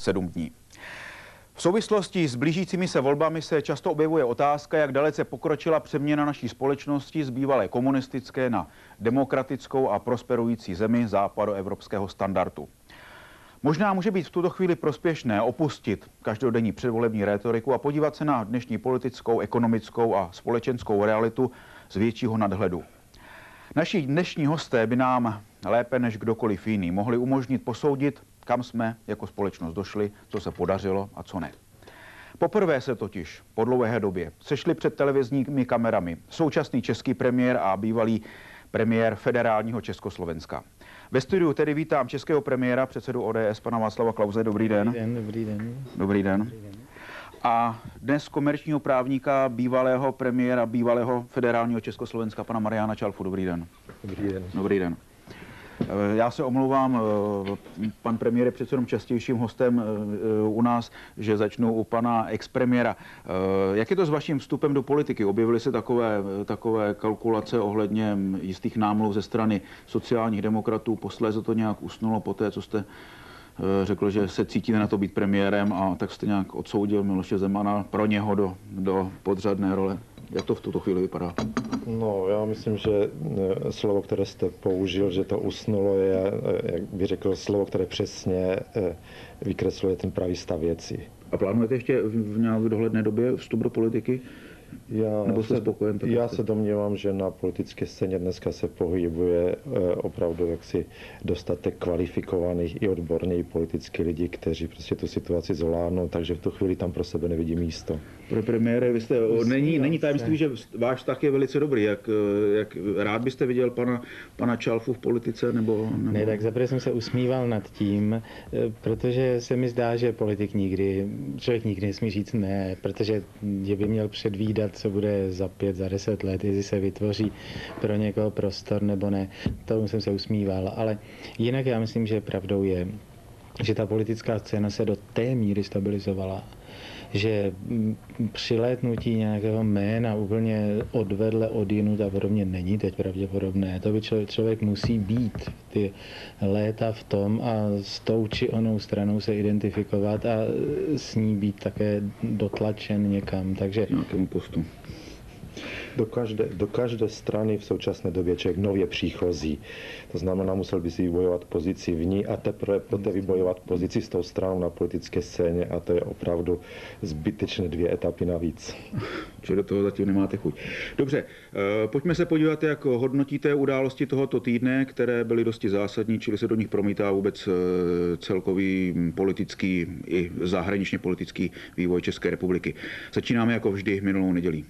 sedm dní. V souvislosti s blížícími se volbami se často objevuje otázka, jak dalece pokročila přeměna naší společnosti z bývalé komunistické na demokratickou a prosperující zemi západoevropského standardu. Možná může být v tuto chvíli prospěšné opustit každodenní předvolební rétoriku a podívat se na dnešní politickou, ekonomickou a společenskou realitu z většího nadhledu. Naši dnešní hosté by nám lépe než kdokoliv jiný mohli umožnit posoudit, kam jsme jako společnost došli, co se podařilo a co ne. Poprvé se totiž po dlouhé době sešli před televizními kamerami současný český premiér a bývalý premiér federálního Československa. Ve studiu tedy vítám českého premiéra, předsedu ODS, pana Václava Klauze. Dobrý den. Dobrý den, dobrý den. Dobrý den. Dobrý den. A dnes komerčního právníka, bývalého premiéra, bývalého federálního Československa, pana Mariana Čalfu. Dobrý den. Dobrý den. Dobrý den. Eh, já se omlouvám, eh, pan premiér je přece jenom častějším hostem eh, u nás, že začnu u pana expremiéra. Jak je to s vaším vstupem do politiky? Objevily se takové, takové kalkulace ohledně jistých námluv ze strany sociálních demokratů, posléze to nějak usnulo po té, co jste řekl, že se cítíte na to být premiérem a tak jste nějak odsoudil Miloše Zemana pro něho do, do podřadné role. Jak to v tuto chvíli vypadá? No, já myslím, že eh, slovo, které jste použil, že to usnulo, je, eh, jak by řekl, slovo, které přesně eh, vykresluje ten pravý stav věcí. A plánujete ještě v nějaké dohledné době vstup do politiky? Já, Nebo jste se, spokojen? Tak já se domnívám, že na politické scéně dneska se pohybuje opravdu jaksi dostatek kvalifikovaných i odborných politických lidí, kteří prostě tu situaci zvládnou, takže v tu chvíli tam pro sebe nevidí místo. Pane premiére, vy jste, není, není tajemství, že váš vztah je velice dobrý. Jak, jak rád byste viděl pana, pana Čalfu v politice? Nebo, nebo... Ne, tak zaprvé jsem se usmíval nad tím, eh, protože se mi zdá, že politik nikdy, člověk nikdy nesmí říct ne, protože je by měl předvídat, co bude za pět, za deset let, jestli se vytvoří pro někoho prostor nebo ne. Tomu jsem se usmíval. Ale jinak já myslím, že pravdou je, že ta politická scéna se do té míry stabilizovala, že přilétnutí nějakého jména úplně odvedle od jinut a podobně není teď pravděpodobné. To by člověk musí být ty léta v tom a s tou či onou stranou se identifikovat a s ní být také dotlačen někam. Takže... Nějakému postu do každé, do každé strany v současné době člověk nově příchozí. To znamená, musel by si vybojovat pozici v ní a teprve poté vybojovat pozici s tou stranou na politické scéně a to je opravdu zbytečné dvě etapy navíc. Čili do toho zatím nemáte chuť. Dobře, eh, pojďme se podívat, jak hodnotíte události tohoto týdne, které byly dosti zásadní, čili se do nich promítá vůbec eh, celkový politický i zahraničně politický vývoj České republiky. Začínáme jako vždy minulou nedělí.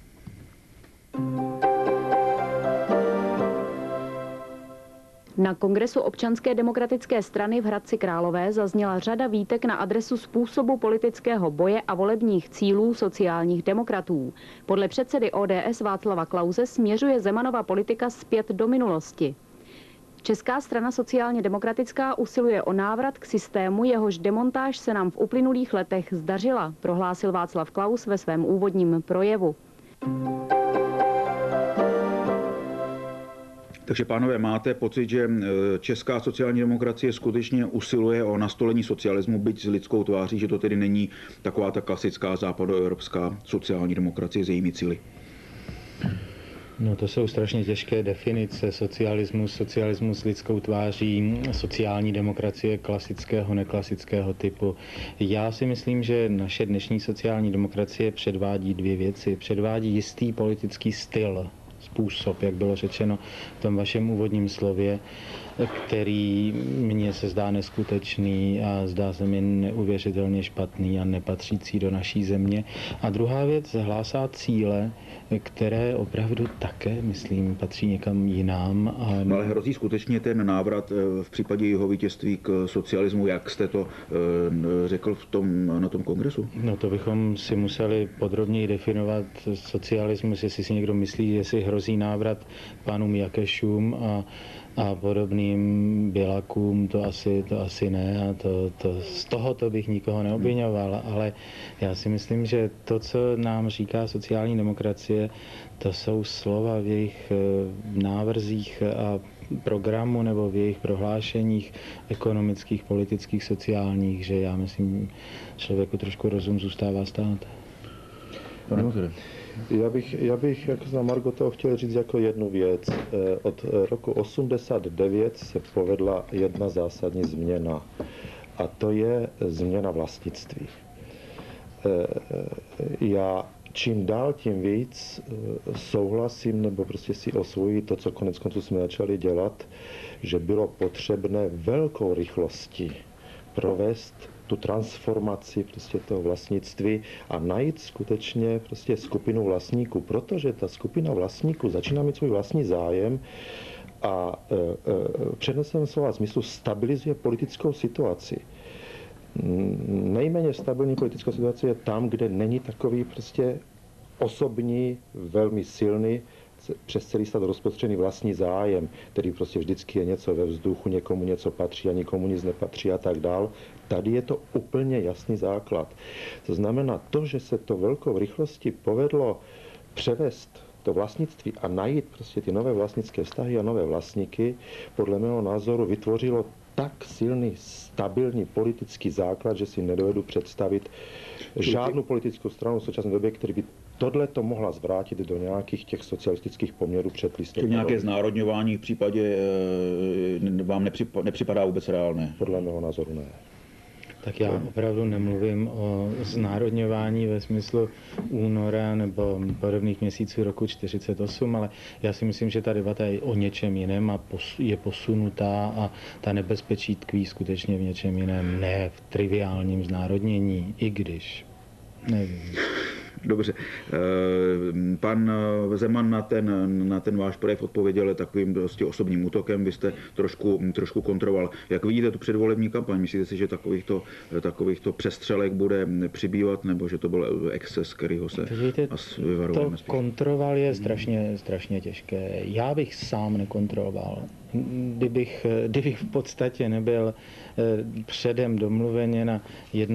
Na kongresu občanské demokratické strany v Hradci Králové zazněla řada výtek na adresu způsobu politického boje a volebních cílů sociálních demokratů. Podle předsedy ODS Václava Klauze směřuje Zemanova politika zpět do minulosti. Česká strana sociálně demokratická usiluje o návrat k systému, jehož demontáž se nám v uplynulých letech zdařila, prohlásil Václav Klaus ve svém úvodním projevu. Takže pánové, máte pocit, že e, česká sociální demokracie skutečně usiluje o nastolení socialismu, byť s lidskou tváří, že to tedy není taková ta klasická západoevropská sociální demokracie s jejími cíly? No to jsou strašně těžké definice. Socialismus, socialismus s lidskou tváří, sociální demokracie klasického, neklasického typu. Já si myslím, že naše dnešní sociální demokracie předvádí dvě věci. Předvádí jistý politický styl, způsob, jak bylo řečeno v tom vašem úvodním slově, který mně se zdá neskutečný a zdá se mi neuvěřitelně špatný a nepatřící do naší země. A druhá věc, hlásá cíle, které opravdu také, myslím, patří někam jinam. A... No ale hrozí skutečně ten návrat eh, v případě jeho vítězství k socialismu, jak jste to eh, řekl v tom, na tom kongresu? No to bychom si museli podrobněji definovat socialismus, jestli si někdo myslí, jestli hrozí návrat pánům Jakešům a a podobným bělakům to asi, to asi ne a to, to, z to bych nikoho neobvinoval, ale já si myslím, že to, co nám říká sociální demokracie, to jsou slova v jejich eh, návrzích a programu nebo v jejich prohlášeních ekonomických, politických, sociálních, že já myslím, člověku trošku rozum zůstává stát. Pane Já bych, já bych jako za Margo toho chtěl říct jako jednu věc. Eh, od roku 89 se povedla jedna zásadní změna a to je změna vlastnictví. Eh, já čím dál tím víc eh, souhlasím nebo prostě si osvojuji to, co konec konců jsme začali dělat, že bylo potřebné velkou rychlostí provést tu transformaci prostě toho vlastnictví a najít skutečně prostě skupinu vlastníků, protože ta skupina vlastníků začíná mít svůj vlastní zájem a e, e, přenesem slova smyslu stabilizuje politickou situaci. Nejméně stabilní politická situace je tam, kde není takový prostě osobní, velmi silný přes celý stát rozprostřený vlastní zájem, který prostě vždycky je něco ve vzduchu, někomu něco patří a nikomu nic nepatří a tak dál. Tady je to úplně jasný základ. To znamená to, že se to velkou rychlostí povedlo převést to vlastnictví a najít prostě ty nové vlastnické vztahy a nové vlastníky, podle mého názoru vytvořilo tak silný, stabilní politický základ, že si nedovedu představit žádnou politickou stranu v současné době, který by tohle to mohla zvrátit do nějakých těch socialistických poměrů před listopadem. Nějaké znárodňování v případě e, vám nepřipadá vůbec reálné? Podle mého názoru ne. Tak já opravdu nemluvím o znárodňování ve smyslu února nebo podobných měsíců roku 48, ale já si myslím, že ta debata je o něčem jiném a je posunutá a ta nebezpečí tkví skutečně v něčem jiném, ne v triviálním znárodnění, i když nevím. Dobře. Eh, pan Zeman na ten, na ten váš projev odpověděl takovým prostě osobním útokem. Vy jste trošku, trošku kontroval. Jak vidíte tu předvolební kampaň? Myslíte si, že takovýchto, takovýchto přestřelek bude přibývat, nebo že to byl exces, kterýho se Víte, vyvarujeme? To spíš? kontroval je strašně, strašně těžké. Já bych sám nekontroloval kdybych, kdybych v podstatě nebyl eh, předem domluveně na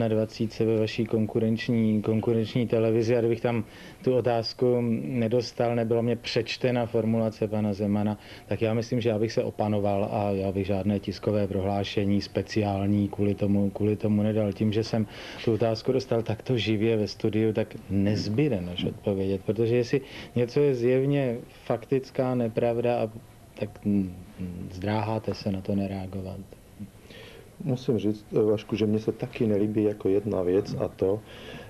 21 ve vaší konkurenční, konkurenční televizi a kdybych tam tu otázku nedostal, nebylo mě přečtena formulace pana Zemana, tak já myslím, že já bych se opanoval a já bych žádné tiskové prohlášení speciální kvůli tomu, kvůli tomu nedal. Tím, že jsem tu otázku dostal takto živě ve studiu, tak nezbyde než odpovědět, protože jestli něco je zjevně faktická nepravda a tak zdráháte se na to nereagovat. Musím říct, Vašku, že mně se taky nelíbí jako jedna věc a to,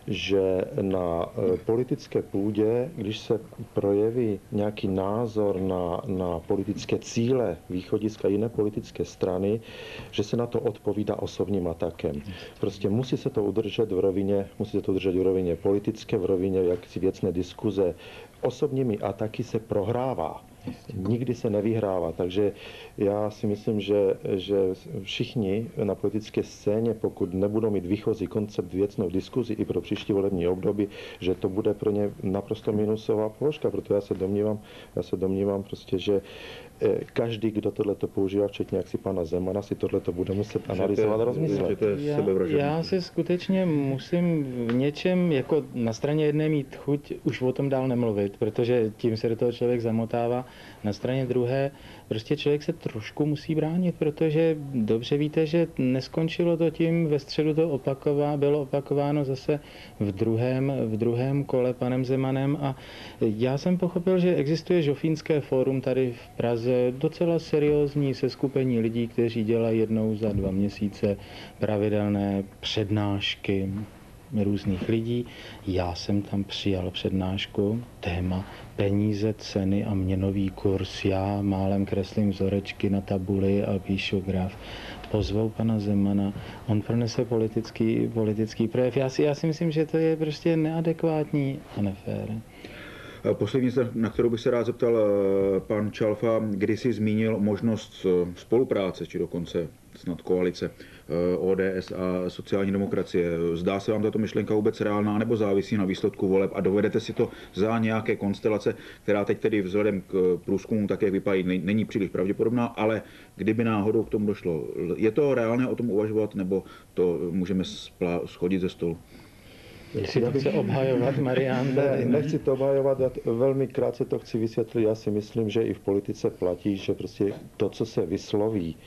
že na e, politické půdě, když se projeví nějaký názor na, na politické cíle východiska jiné politické strany, že se na to odpovídá osobním atakem. Prostě musí se to udržet v rovině, musí se to udržet v rovině politické, v rovině jaksi věcné diskuze. Osobními ataky se prohrává nikdy se nevyhrává. Takže já si myslím, že, že všichni na politické scéně, pokud nebudou mít výchozí koncept věcnou diskuzi i pro příští volební období, že to bude pro ně naprosto minusová položka. Proto já se domnívám, já se domnívám prostě, že každý, kdo tohle to používá, včetně jak si pana Zemana, si tohle to bude muset analyzovat a rozmyslet. Já, já si skutečně musím v něčem jako na straně jedné mít chuť už o tom dál nemluvit, protože tím se do toho člověk zamotává. Na straně druhé prostě člověk se trošku musí bránit, protože dobře víte, že neskončilo to tím, ve středu to opaková, bylo opakováno zase v druhém, v druhém kole panem Zemanem a já jsem pochopil, že existuje Žofínské fórum tady v Praze, docela seriózní seskupení lidí, kteří dělají jednou za dva měsíce pravidelné přednášky různých lidí. Já jsem tam přijal přednášku, téma peníze, ceny a měnový kurz. Já málem kreslím vzorečky na tabuli a píšu graf. Pozvou pana Zemana, on pronese politický, politický projev. Já si, já si myslím, že to je prostě neadekvátní a nefér. Poslední, na kterou bych se rád zeptal, eh, pan Čalfa kdysi zmínil možnost eh, spolupráce, či dokonce snad koalice eh, ODS a sociální demokracie. Zdá se vám tato myšlenka vůbec reálná, nebo závisí na výsledku voleb a dovedete si to za nějaké konstelace, která teď tedy vzhledem k průzkumu tak, jak vypadají, není příliš pravděpodobná, ale kdyby náhodou k tomu došlo, je to reálné o tom uvažovat, nebo to můžeme schodit ze stolu? Jestli to chce obhajovat Marian? Ne, nechci to obhajovat, já velmi krátce to chci vysvětlit. Já si myslím, že i v politice platí, že prostě to, co se vysloví,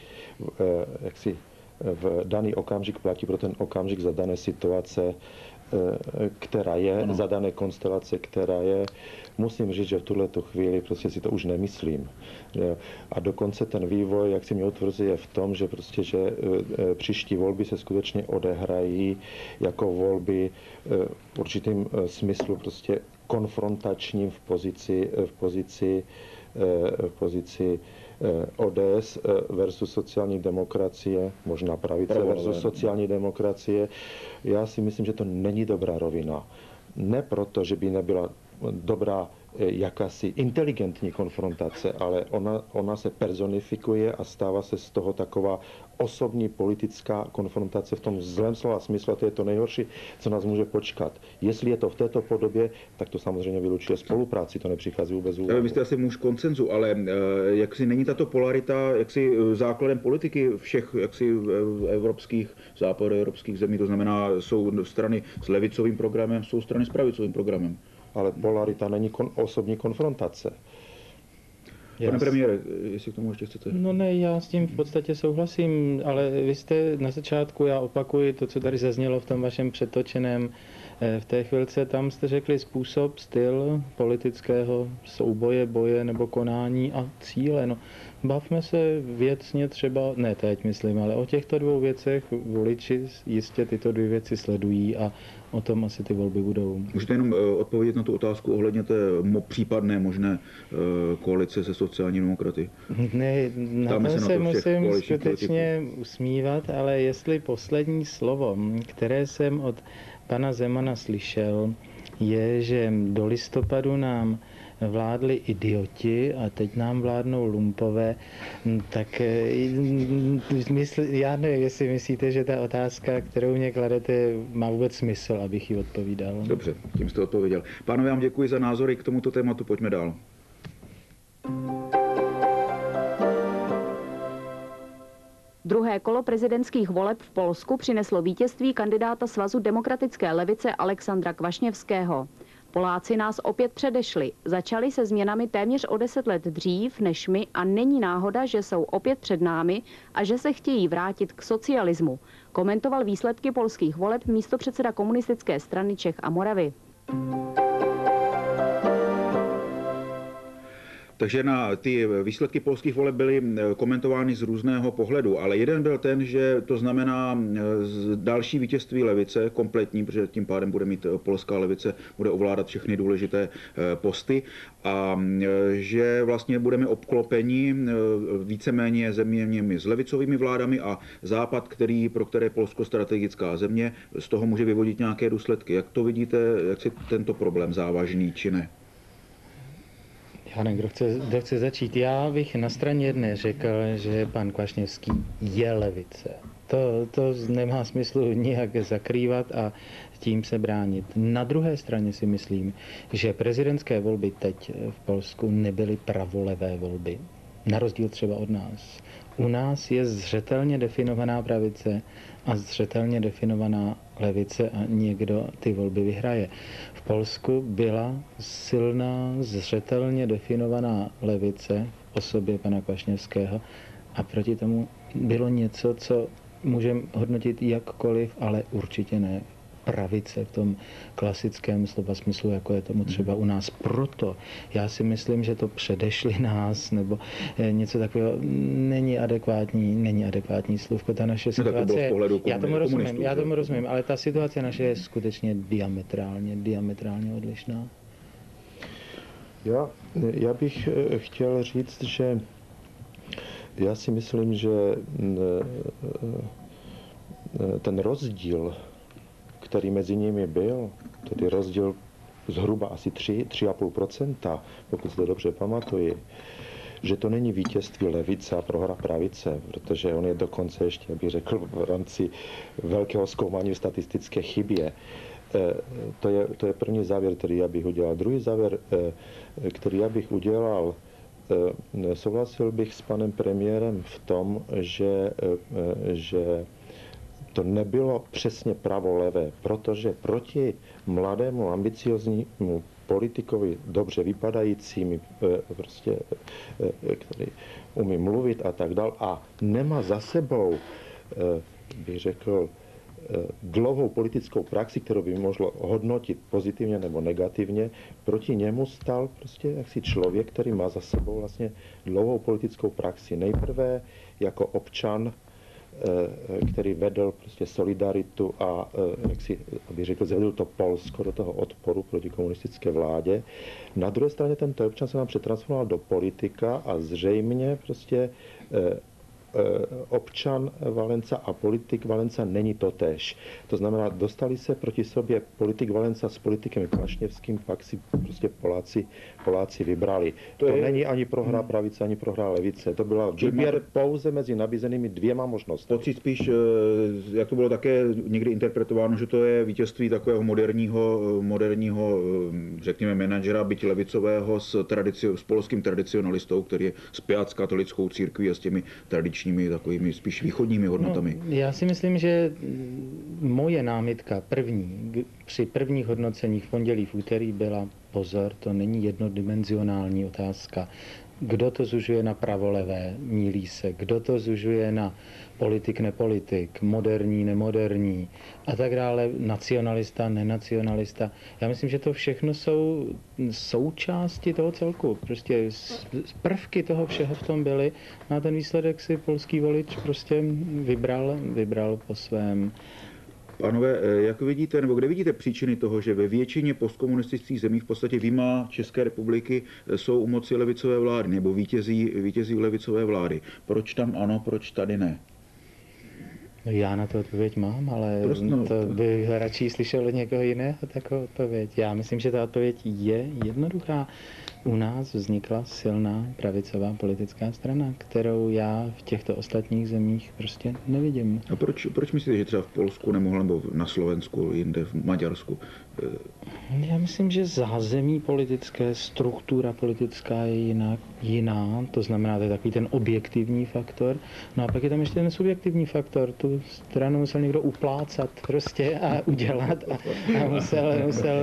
eh, jak si v daný okamžik platí pro ten okamžik za dané situace, eh, která je, za dané konstelace, která je. Musím říct, že v tuhle chvíli prostě si to už nemyslím. Jo. A dokonce ten vývoj, jak si mi utvrzuje v tom, že prostě, že eh, příští volby se skutečně odehrají jako volby v určitým smyslu prostě konfrontačním v pozici, v pozici, v pozici ODS versus sociální demokracie, možná pravice Pravolové. versus sociální demokracie. Já si myslím, že to není dobrá rovina. Ne proto, že by nebyla dobrá eh, jakási inteligentní konfrontace, ale ona, ona se personifikuje a stává se z toho taková osobní politická konfrontace v tom zlém slova smyslu to je to nejhorší, co nás může počkat. Jestli je to v této podobě, tak to samozřejmě vylučuje spolupráci, to nepřichází vůbec úvahu. Vy jste asi muž koncenzu, ale eh, jak si není tato polarita jaksi eh, základem politiky všech jaksi eh, evropských, západoevropských zemí, to znamená, jsou strany s levicovým programem, jsou strany s pravicovým programem. Ale polarita není kon, osobní konfrontace. Já Pane s- premiére, jestli k tomu ještě chcete. No ne, já s tím v podstatě souhlasím, ale vy jste na začátku, já opakuji to, co tady zaznělo v tom vašem přetočeném eh, v té chvilce, tam jste řekli způsob, styl politického souboje, boje nebo konání a cíle. No, bavme se věcně třeba, ne teď myslím, ale o těchto dvou věcech voliči jistě tyto dvě věci sledují a o tom asi ty volby budou. Můžete jenom eh, odpovědět na tu otázku ohledně té případné možné eh, koalice se sociální demokraty. Ne, na tom se se, na to musím skutečně usmívat, ale jestli poslední slovo, které jsem od pana Zemana slyšel, je, že do listopadu nám vládli idioti a teď nám vládnou lumpové, tak eh, mysl, já nevím, jestli myslíte, že ta otázka, kterou mě kladete, má vůbec smysl, abych ji odpovídal. Dobře, tím jste odpověděl. Pánové, vám děkuji za názory k tomuto tématu, pojďme dál. Druhé kolo prezidentských voleb v Polsku přineslo vítězství kandidáta Svazu demokratické levice Alexandra Kvašněvského. Poláci nás opět předešli. Začali se změnami téměř o deset let dřív než my a není náhoda, že jsou opět před námi a že se chtějí vrátit k socialismu. Komentoval výsledky polských voleb místopředseda komunistické strany Čech a Moravy. Takže na ty výsledky polských voleb byly komentovány z různého pohledu, ale jeden byl ten, že to znamená další vítězství levice, kompletní, protože tím pádem bude mít polská levice, bude ovládat všechny důležité eh, posty a že vlastně budeme obklopeni víceméně zeměmi s levicovými vládami a Západ, který, pro které Polsko strategická země, z toho může vyvodit nějaké důsledky. Jak to vidíte, jak si tento problém závažný či ne? Jane, kdo chce, kdo chce začít? Já bych na straně jedné řekl, že pan Kvašněvský je levice. To, to nemá smyslu nijak zakrývat a tím se bránit. Na druhé straně si myslím, že prezidentské volby teď v Polsku nebyly pravolevé volby. Na rozdíl třeba od nás. U nás je zřetelně definovaná pravice a zřetelně definovaná levice a někdo ty volby vyhraje. Polsku byla silná, zřetelně definovaná levice v osobě pana Kvašněvského a proti tomu bylo něco, co můžeme hodnotit jakkoliv, ale určitě ne pravice v tom klasickém slova smyslu, jako je tomu třeba u nás. Proto já si myslím, že to předešli nás, nebo eh, něco takového není adekvátní, není adekvátní slůvko. Ta naše No to situace, z pohledu já tomu rozumím, já tomu rozumím, ale ta situace naše je skutečně diametrálně, diametrálně odlišná. Já, já bych eh, chtěl říct, že já si myslím, že mm, eh, ten rozdíl, který mezi nimi byl, tedy rozdíl zhruba asi 3, 3,5%, pokud to dobře pamatuji, že to není vítězství levice a prohra pravice, protože on je dokonce ještě, bych řekl, v rámci velkého zkoumání statistické chybě. Eh, To je, to je první závěr, který já bych udělal. Druhý závěr, eh, který já bych udělal, eh, souhlasil bych s panem premiérem v tom, že, že to nebylo přesně pravo-levé, protože proti mladému, ambicioznímu politikovi, dobře vypadajícími, eh, prostě, eh, který umí mluvit a tak dál a nemá za sebou, bych řekl, dlouhou politickou praxi, kterou by mohlo hodnotit pozitivně nebo negativně, proti němu stal prostě jaksi člověk, který má za sebou vlastně dlouhou politickou praxi. Nejprve jako občan Eh, který vedl prostě solidaritu a, eh, jak si, aby řekl, zvedl to Polsko do toho odporu proti komunistické vládě. Na druhé straně tento občan se nám přetransformoval do politika a zřejmě prostě eh, Eh, občan Valenca a politik Valenca není totéž. To znamená, dostali se proti sobě politik Valenca s politikem Klašněvským, pak si prostě Poláci, Poláci vybrali. To, to je... není ani prohra hmm. pravice, ani prohra levice. To byla výběr máte... pouze mezi nabízenými dvěma možnostmi. Pocit spíš, eh, jak to bylo také někdy interpretováno, že to je vítězství takového moderního, eh, moderního řekněme, manažera, byť levicového s, tradici, s polským tradicionalistou, který je spjat s katolickou církví a s těmi tradičními tradičními, takovými spíš východními hodnotami? No, já si myslím, že moje námitka první, při prvních hodnoceních v pondělí, v úterý byla pozor, to není jednodimenzionální otázka. Kdo to zužuje na pravolevé, mílí se. Kdo to zužuje na politik, nepolitik, moderní, nemoderní a tak dále, nacionalista, nenacionalista. Já myslím, že to všechno jsou součásti toho celku. Prostě prvky toho všeho v tom byly. Na ten výsledek si polský volič prostě vybral, vybral po svém. Pánové, eh, jak vidíte, nebo kde vidíte příčiny toho, že ve většině postkomunistických zemí, v podstatě výjima České republiky, eh, jsou u moci levicové vlády, nebo vítězí, vítězí levicové vlády? Proč tam ano, proč tady ne? Já na to odpověď mám, ale Prostno. to bych radši slyšel od někoho jiného takovou odpověď. Já myslím, že ta odpověď je jednoduchá u nás vznikla silná pravicová politická strana, kterou já v těchto ostatních zemích prostě nevidím. A proč, proč myslíte, že třeba v Polsku nemohla, nebo na Slovensku, jinde v Maďarsku? Já myslím, že zázemí politické, struktura politická je jinak, jiná, to znamená, to je takový ten objektivní faktor. No a pak je tam ještě ten subjektivní faktor, tu stranu musel někdo uplácat prostě a udělat a, a musel, musel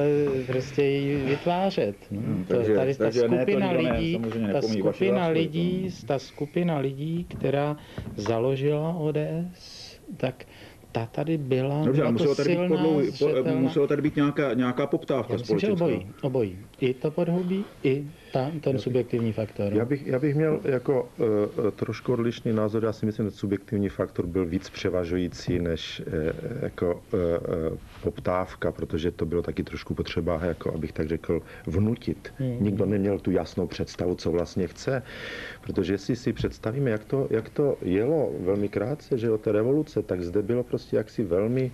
prostě ji vytvářet. No. Hmm, to, takže, tady ta skupina ne, lidí, ne, ta skupina lidí, ta skupina lidí, která založila ODS, tak ta tady byla, Dobře, byla muselo tady, silná, být podlouhy, po, muselo tady být nějaká, nějaká poptávka Já myslím, že obojí, obojí. I to podhoubí, i ta, ten subjektivní faktor. Já bych, já bych měl jako uh, trošku odlišný názor. Já si myslím, že subjektivní faktor byl víc převažující než uh, jako uh, poptávka, protože to bylo taky trošku potřeba, jako abych tak řekl, vnutit. Hmm. Nikdo neměl tu jasnou představu, co vlastně chce. Protože jestli si představíme, jak to, jak to jelo velmi krátce, že od té revoluce, tak zde bylo prostě jaksi velmi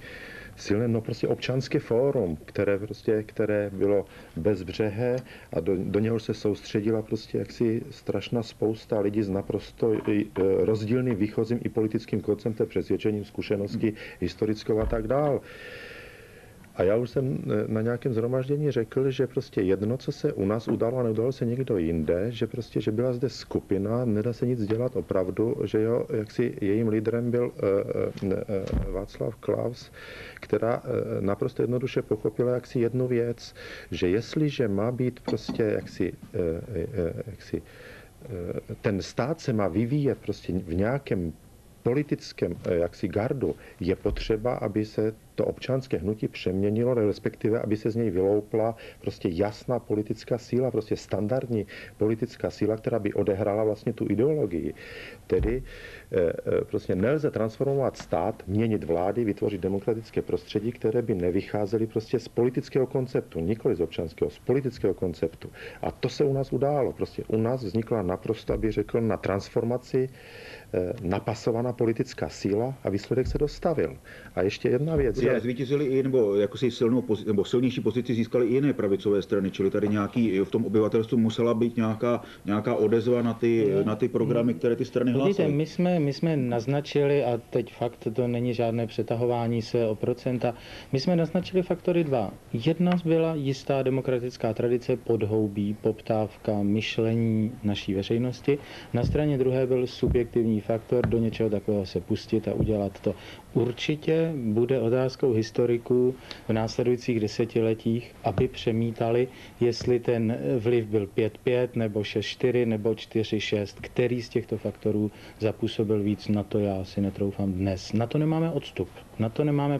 silné, no prostě občanské fórum, které prostě, které bylo bezbřehé a do, do něho se soustředila prostě jaksi strašná spousta lidí s naprosto e, rozdílným výchozím i politickým konceptem, přesvědčením, zkušeností, historickou a tak dál. A já už jsem e, na nějakém zhromaždění řekl, že prostě jedno, co se u nás udalo a neudalo se někdo jinde, že prostě, že byla zde skupina, nedá se nic dělat opravdu, že jo, jak si jejím lídrem byl uh, uh, Václav Klaus, která uh, naprosto jednoduše pochopila jaksi jednu věc, že jestliže má být prostě jaksi, jaksi ten stát se má vyvíjet prostě v nějakém politickém jaksi gardu, je potřeba, aby se to občanské hnutí přeměnilo, respektive aby se z něj vyloupla prostě jasná politická síla, prostě standardní politická síla, která by odehrála vlastně tu ideologii. Tedy eh, eh, prostě nelze transformovat stát, měnit vlády, vytvořit demokratické prostředí, které by nevycházely prostě z politického konceptu, nikoli z občanského, z politického konceptu. A to se u nás událo. Prostě u nás vznikla naprosto, aby řekl, na transformaci eh, napasovaná politická síla a výsledek se dostavil. A ještě jedna věc je... Zvítězili i, nebo jako si silnou pozici, nebo silnější pozici získali i jiné pravicové strany, čili tady nějaký, v tom obyvatelstvu musela být nějaká, nějaká odezva na ty, na ty programy, které ty strany hlásily. Víte, my jsme, my jsme naznačili, a teď fakt to není žádné přetahování se o procenta, my jsme naznačili faktory dva. Jedna byla jistá demokratická tradice, podhoubí, poptávka, myšlení naší veřejnosti. Na straně druhé byl subjektivní faktor do něčeho takového se pustit a udělat to. Určitě bude otázkou historiků v následujících desetiletích, aby přemítali, jestli ten vliv byl 5-5 nebo 6-4 nebo 4-6. Který z těchto faktorů zapůsobil víc, na to já si netroufám dnes. Na to nemáme odstup. Na to nemáme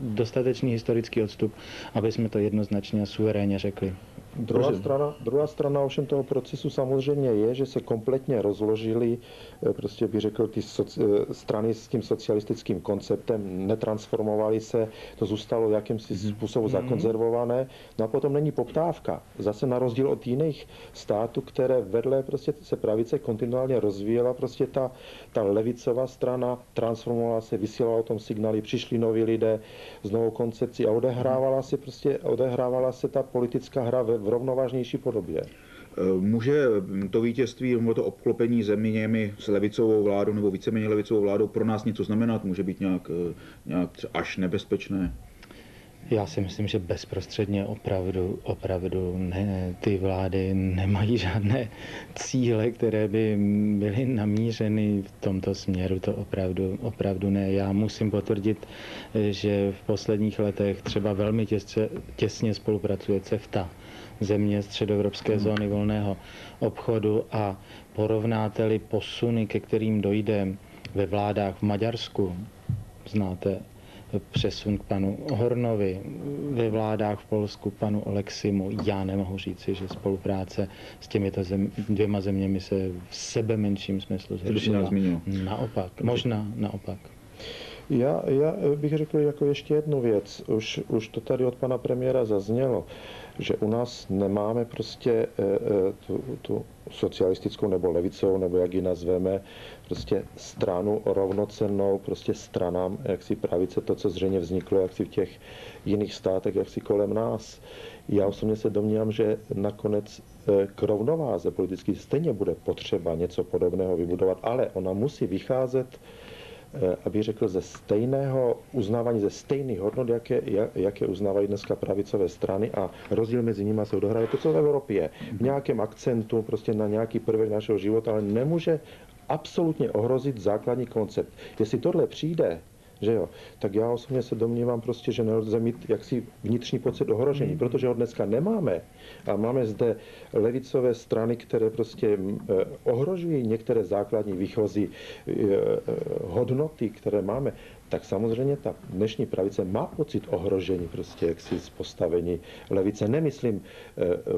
dostatečný historický odstup, aby jsme to jednoznačně a suverénně řekli. Druhá strana, druhá strana ovšem toho procesu samozřejmě je, že se kompletně rozložili, eh, prostě bych řekl, ty soci, eh, strany s tím socialistickým konceptem, netransformovaly se, to zůstalo jakýmsi mhm. způsobu mm. zakonzervované. No a potom není poptávka. Zase na rozdíl od jiných států, které vedle prostě se pravice kontinuálně rozvíjela, prostě ta, ta levicová strana transformovala se, vysílala o tom signály, přišli noví lidé s novou koncepcí a odehrávala se prostě, odehrávala se ta politická hra ve v rovnovážnější podobě. E, může to vítězství to obklopení zeměmi s levicovou vládou nebo víceméně levicovou vládou pro nás něco znamenat? Může být nějak, e, nějak až nebezpečné? Já si myslím, že bezprostředně opravdu, opravdu ne, ty vlády nemají žádné cíle, které by byly namířeny v tomto směru. To opravdu, opravdu ne. Já musím potvrdit, že v posledních letech třeba velmi těsně, těsně spolupracuje CEFTA země středoevropské hmm. zóny volného obchodu a porovnáte-li posuny, ke kterým dojde ve vládách v Maďarsku, znáte přesun k panu Hornovi, ve vládách v Polsku panu Oleksimu. Já nemohu říci, že spolupráce s těmito zem, dvěma zeměmi se v sebe menším smyslu zhoršila. Naopak, možná naopak. Já, já bych řekl jako ještě jednu věc. Už, už to tady od pana premiéra zaznělo že u nás nemáme prostě eh, eh, tu, tu socialistickou nebo levicovou, nebo jak ji nazveme, prostě stranu rovnocennou prostě stranám, jak si pravice, to, co zřejmě vzniklo, jak si v těch jiných státech, jak si kolem nás. Já osobně se domnívám, že nakonec eh, k rovnováze politicky stejně bude potřeba něco podobného vybudovat, ale ona musí vycházet aby řekl, ze stejného uznávání, ze stejných hodnot, jaké, jaké uznávají dneska pravicové strany a rozdíl mezi nimi se odehraje to, co v Evropě je. V nějakém akcentu, prostě na nějaký prvek našeho života, ale nemůže absolutně ohrozit základní koncept. Jestli tohle přijde, že jo, tak já osobně se domnívám prostě, že nelze mít jaksi vnitřní pocit ohrožení, mm. protože ho dneska nemáme. A máme zde levicové strany, které prostě eh, ohrožují některé základní výchozí eh, hodnoty, které máme, tak samozřejmě ta dnešní pravice má pocit ohrožení prostě jaksi z postavení levice. Nemyslím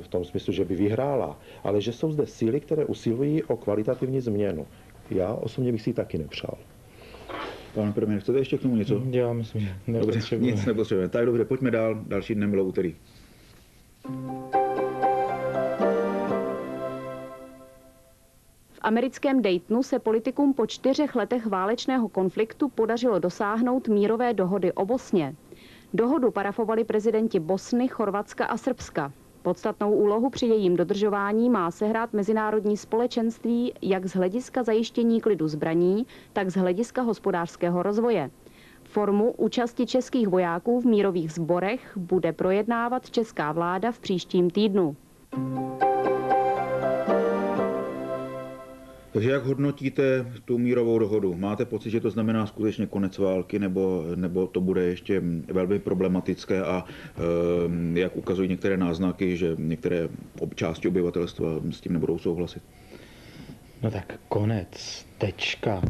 v tom smyslu, že by vyhrála, ale že jsou zde síly, které usilují o kvalitativní změnu. Já osobně bych si ji taky nepřál. Pane premiér, chcete ještě k tomu něco? Já myslím, že Dobře, nic nepotřebujeme. Tak dobře, pojďme dál. Další dnem bylo úterý. V americkém Daytonu se politikům po čtyřech letech válečného konfliktu podařilo dosáhnout mírové dohody o Bosně. Dohodu parafovali prezidenti Bosny, Chorvatska a Srbska. Podstatnou úlohu při jejím dodržování má sehrát mezinárodní společenství jak z hlediska zajištění klidu zbraní, tak z hlediska hospodářského rozvoje. Formu účasti českých vojáků v mírových sborech bude projednávat česká vláda v příštím týdnu. Takže jak hodnotíte tu mírovou dohodu? Máte pocit, že to znamená skutečně konec války, nebo, nebo to bude ještě velmi problematické a e, jak ukazují některé náznaky, že některé části obyvatelstva s tím nebudou souhlasit? No tak konec, tečka.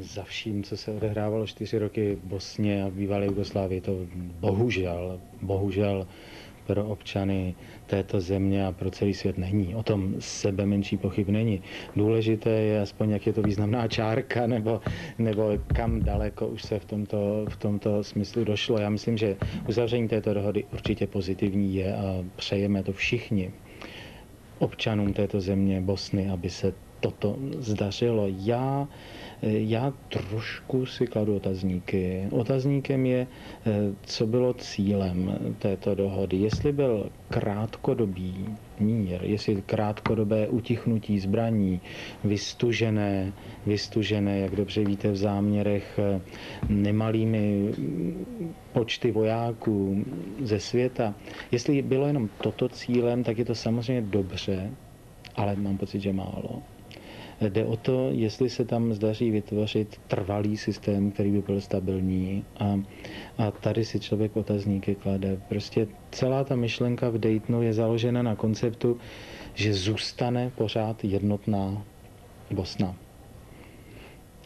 Za vším, co se odehrávalo čtyři roky v Bosně a v bývalé Jugoslávii, to bohužel, bohužel pro občany této země a pro celý svět není. O tom sebe menší pochyb není. Důležité je aspoň, jak je to významná čárka, nebo, nebo kam daleko už se v tomto, v tomto smyslu došlo. Já myslím, že uzavření této dohody určitě pozitivní je a přejeme to všichni občanům této země Bosny, aby se toto zdařilo. Já já trošku si kladu otazníky. Otazníkem je, eh, co bylo cílem této dohody. Jestli byl krátkodobý mír, jestli krátkodobé utichnutí zbraní, vystužené, vystužené, jak dobře víte, v záměrech eh, nemalými počty vojáků ze světa. Jestli bylo jenom toto cílem, tak je to samozřejmě dobře, ale mám pocit, že málo. Jde o to, jestli se tam zdaří vytvořit trvalý systém, který by byl stabilní. A, a tady si člověk otazníky klade. Prostě celá ta myšlenka v Daytonu je založena na konceptu, že zůstane pořád jednotná Bosna.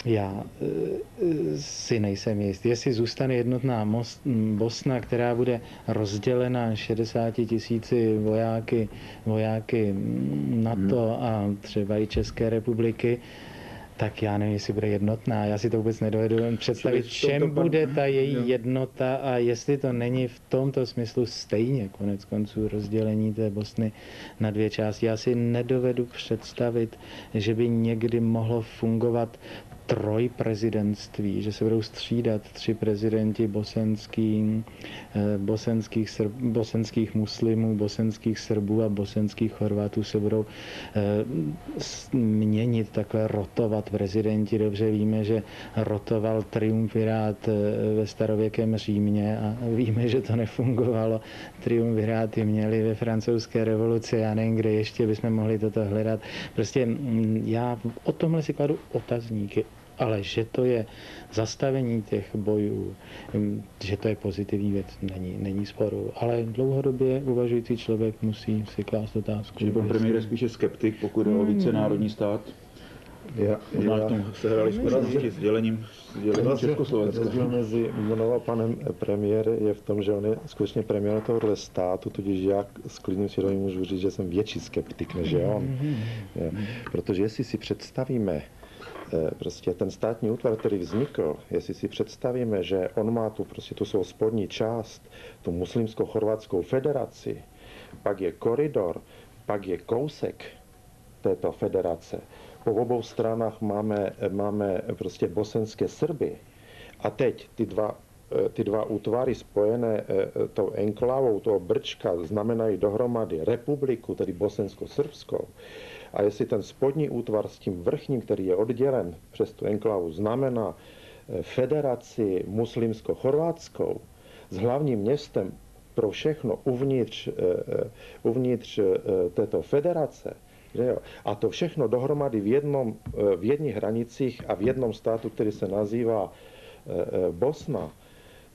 Já e, si nejsem jist. Jestli zůstane jednotná most, Bosna, která bude rozdělena 60 tisíci vojáky, vojáky NATO a třeba i České republiky, tak já nevím, jestli bude jednotná. Já si to vůbec nedovedu představit, čem bude ta její jednota a jestli to není v tomto smyslu stejně konec konců rozdělení té Bosny na dvě části. Já si nedovedu představit, že by někdy mohlo fungovat trojprezidentství, že se budou střídat tři prezidenti bosenský, eh, bosenských, srb, bosenských muslimů, bosenských Srbů a bosenských Chorvatů se budou eh, měnit, takhle rotovat prezidenti. Dobře víme, že rotoval triumvirát eh, ve starověkém Římě a víme, že to nefungovalo. Triumviráty měli ve francouzské revoluci, já nevím, kde ještě bychom mohli toto hledat. Prostě mm, já o tomhle si kladu otazníky ale že to je zastavení těch bojů, hm, že to je pozitivní věc, není, není sporu. Ale dlouhodobě uvažující člověk musí si klást otázku. Že pan premiér je spíše skeptik, pokud je o více národní stát? Já, Možná já, se hrali zkušenosti s dělením, s dělením Československa. Rozdíl mezi mnou a panem premiér je v tom, že on je skutečně premiér tohohle státu, tudíž já s klidným svědomím můžu říct, že jsem větší skeptik než on. Mm-hmm. Je, protože jestli si představíme, Eh, prostě ten státní útvar, který vznikl, jestli si představíme, že on má tu, prostě tu svou spodní část, tu muslimsko-chorvatskou federaci, pak je koridor, pak je kousek této federace. Po obou stranách máme, máme prostě bosenské Srby. A teď ty dva, eh, ty dva útvary spojené eh, tou enklávou toho Brčka znamenají dohromady republiku, tedy bosensko-srbskou. A jestli ten spodní útvar s tím vrchním, který je oddělen přes tu enklavu, znamená eh, federaci muslimsko-chorvatskou s hlavním městem pro všechno uvnitř, eh, eh, uvnitř této federace, že jo? A to všechno dohromady v, jednom, v jedných hranicích a v jednom státu, který se nazývá Bosna,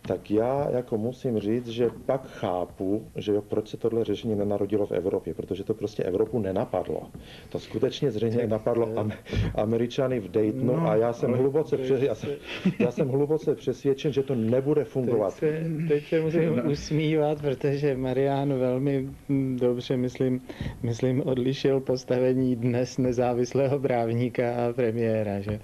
tak já jako musím říct, že pak chápu, že jo, proč se tohle řešení nenarodilo v Evropě, protože to prostě Evropu nenapadlo. To skutečně zřejmě napadlo am, Američany v Daytonu no, a já jsem, hluboce přes, já, jsem, já jsem hluboce přesvědčen, že to nebude fungovat. Teď se, teď se musím no. usmívat, protože Marian velmi hm, dobře, myslím, myslím, odlišil postavení dnes nezávislého právníka a premiéra, že?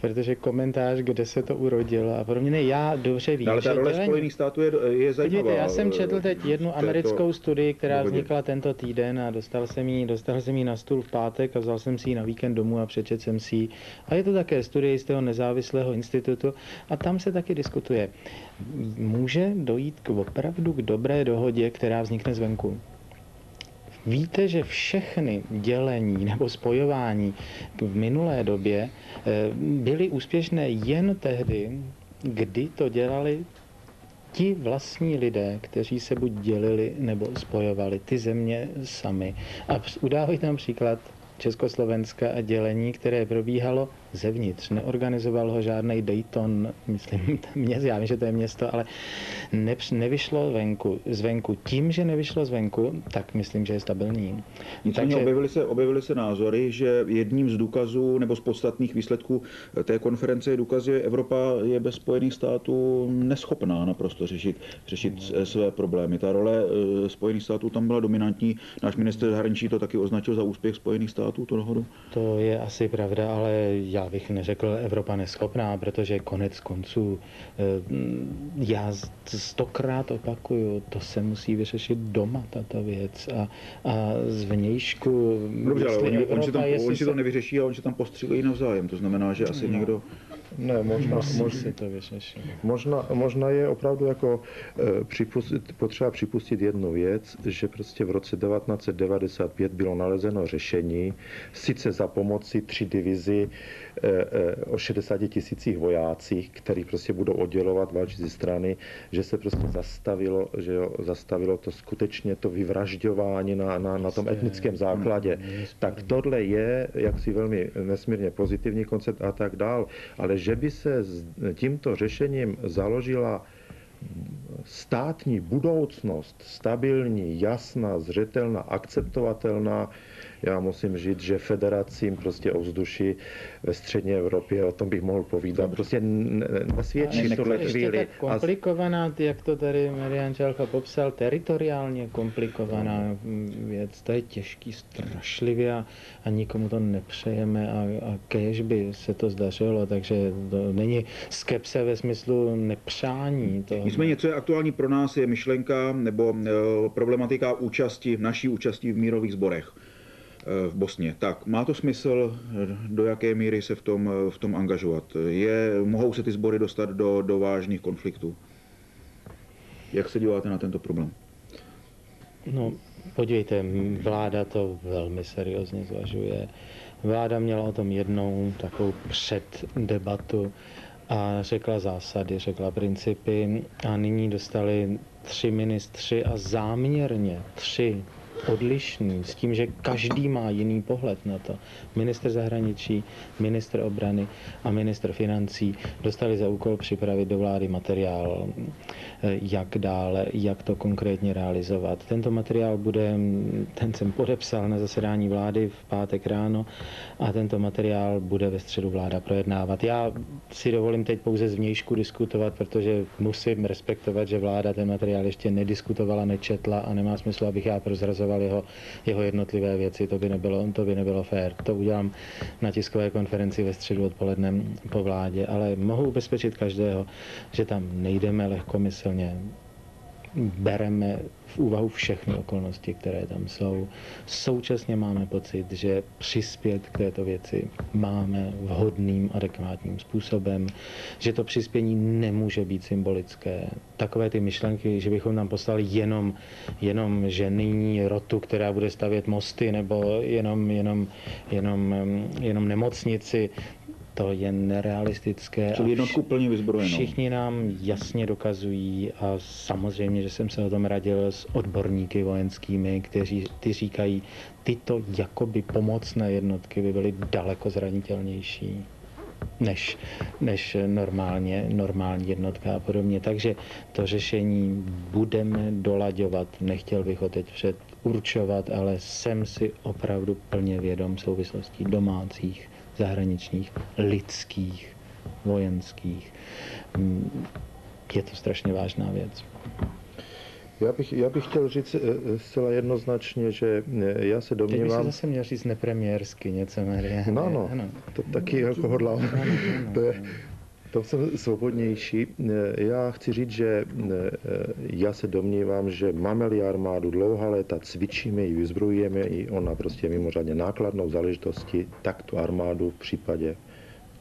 protože komentář, kde se to urodilo a podobně, ne, já dobře vím, no, ta role Spojených států je, je zajímavá. Podívejte, já jsem četl teď jednu americkou studii, která vznikla tento týden a dostal jsem ji, dostal jsem ji na stůl v pátek a vzal jsem si ji na víkend domů a přečet jsem si ji. A je to také studie z toho nezávislého institutu a tam se taky diskutuje. Může dojít k opravdu k dobré dohodě, která vznikne zvenku. Víte, že všechny dělení nebo spojování v minulé době eh, byly úspěšné jen tehdy, kdy to dělali ti vlastní lidé, kteří se buď dělili nebo spojovali ty země sami. A udávají tam příklad Československa a dělení, které probíhalo zevnitř. Neorganizoval ho žádný Dayton, myslím, město, já vím, že to je město, ale ne, nevyšlo venku, zvenku. Tím, že nevyšlo zvenku, tak myslím, že je stabilní. Nicméně Takže... objevily, se, objevily se názory, že jedním z důkazů nebo z podstatných výsledků té konference je důkaz, že Evropa je bez Spojených států neschopná naprosto řešit, řešit no. své problémy. Ta role eh, Spojených států tam byla dominantní. Náš minister zahraničí to taky označil za úspěch Spojených států, tu dohodu. To je asi pravda, ale já bych neřekl Evropa neschopná, protože konec konců eh, já stokrát opakuju, to se musí vyřešit doma, tato věc. A, a z vnějšku... Dobře, ale oni, on, si tam, oni si to nevyřeší a oni se tam postřílejí navzájem. To znamená, že asi no. někdo Ne, možná, možná, se to vyřešit. Možná, možná je opravdu jako e, připustit, potřeba připustit jednu věc, že prostě v roce 1995 bylo nalezeno řešení, sice za pomoci tři divizi e, e, o 60 tisících vojácích, který prostě budou oddělovat válčící strany, že se prostě zastavilo, že jo, zastavilo to skutečně to vyvražďování na, na, na tom etnickém základě. Tak tohle je jaksi velmi nesmírně pozitivní koncept a tak dál, ale že by se s tímto řešením založila státní budoucnost, stabilní, jasná, zřetelná, akceptovatelná, já musím říct, že federacím prostě ovzduší ve střední Evropě, o tom bych mohl povídat, prostě nesvědčí v tuhle chvíli. tak komplikovaná, jak to tady Marian Čelcha popsal, teritoriálně komplikovaná věc, to je těžký strašlivě a, a nikomu to nepřejeme a, a kež by se to zdařilo, takže to není skepse ve smyslu nepřání. To... Nicméně, co je aktuální pro nás, je myšlenka nebo e, problematika účasti, naší účasti v mírových sborech v Bosně. Tak, má to smysl, do jaké míry se v tom, v tom angažovat? Je, mohou se ty sbory dostat do, do vážných konfliktů? Jak se díváte na tento problém? No, podívejte, vláda to velmi seriózně zvažuje. Vláda měla o tom jednou takovou předdebatu a řekla zásady, řekla principy a nyní dostali tři ministři a záměrně tři odlišný, s tím, že každý má jiný pohled na to. Minister zahraničí, minister obrany a minister financí dostali za úkol připravit do vlády materiál, jak dále, jak to konkrétně realizovat. Tento materiál bude, ten jsem podepsal na zasedání vlády v pátek ráno a tento materiál bude ve středu vláda projednávat. Já si dovolím teď pouze zvnějšku diskutovat, protože musím respektovat, že vláda ten materiál ještě nediskutovala, nečetla a nemá smysl, abych já prozrazoval jeho, jeho jednotlivé věci. To by, nebylo, to by nebylo fér. To udělám na tiskové konferenci ve středu odpoledne po vládě, ale mohu ubezpečit každého, že tam nejdeme lehkomyslně bereme v úvahu všechny okolnosti, které tam jsou. Současně máme pocit, že přispět k této věci máme vhodným, adekvátním způsobem, že to přispění nemůže být symbolické. Takové ty myšlenky, že bychom tam poslali jenom, jenom ženy, rotu, která bude stavět mosty, nebo jenom, jenom, jenom, jenom nemocnici, to je nerealistické. Čili jednotku plně vyzbrojenou. Všichni nám jasně dokazují a samozřejmě, že jsem se o tom radil s odborníky vojenskými, kteří ty říkají, tyto jakoby pomocné jednotky by byly daleko zranitelnější než, než normálně, normální jednotka a podobně. Takže to řešení budeme dolaďovat. Nechtěl bych ho teď před určovat, ale jsem si opravdu plně vědom souvislostí domácích zahraničních, lidských, vojenských. Je to strašně vážná věc. Já bych, já bych chtěl říct eh, zcela jednoznačně, že eh, já se domnívám... Teď bych se zase měl říct nepremiérsky něco, Marie. No, no, ano. to taky jako hodlám. Ano, ano, to je, to jsem svobodnější. Eh, já chci říct, že já se domnívám, že máme-li armádu dlouhá léta, cvičíme ji, vyzbrojujeme ji, ona prostě mimořádně nákladnou záležitostí, tak tu armádu v případě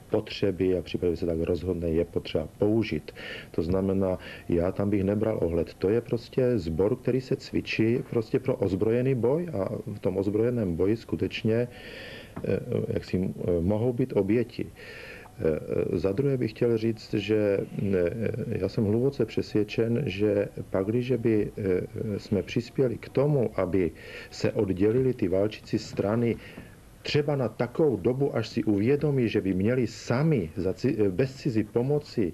potřeby a případě se tak rozhodne, je potřeba použít. To znamená, já tam bych nebral ohled. To je prostě zbor, který se cvičí prostě pro ozbrojený boj a v tom ozbrojeném boji skutečně jak si, mohou být oběti. Za druhé bych chtěl říct, že já jsem hluboce přesvědčen, že pak, když by jsme přispěli k tomu, aby se oddělili ty válčící strany třeba na takovou dobu, až si uvědomí, že by měli sami bez cizí pomoci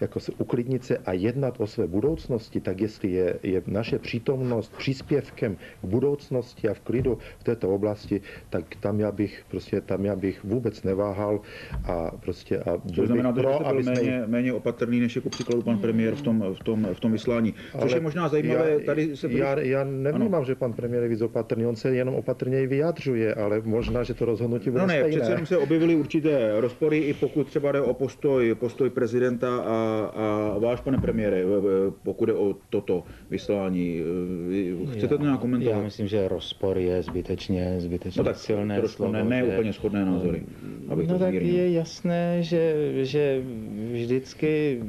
jako se uklidnit se a jednat o své budoucnosti, tak jestli je, je naše přítomnost příspěvkem k budoucnosti a v klidu v této oblasti, tak tam já bych, prostě, tam já bych vůbec neváhal a prostě a byl to znamená, bych pro, že byl méně, jsme... méně opatrný, než jako příkladu pan premiér v tom, v tom, v tom vyslání. Což Ale je možná zajímavé, já, tady se... Já, já nevnímám, ano. že pan premiér je víc opatrný, on se jenom opatrněji vyjadřuje, ale možná, že to rozhodnutí bude No ne, stejné. přece jenom se objevily určité rozpory, i pokud třeba jde o postoj, postoj prezidenta a a váš, pane premiére, pokud je o toto vyslání, chcete to nějak komentovat? Já myslím, že rozpor je zbytečně, zbytečně no tak silné trošku slovo. Ne, ne úplně shodné názory. Abych No to tak zmírnil. je jasné, že, že vždycky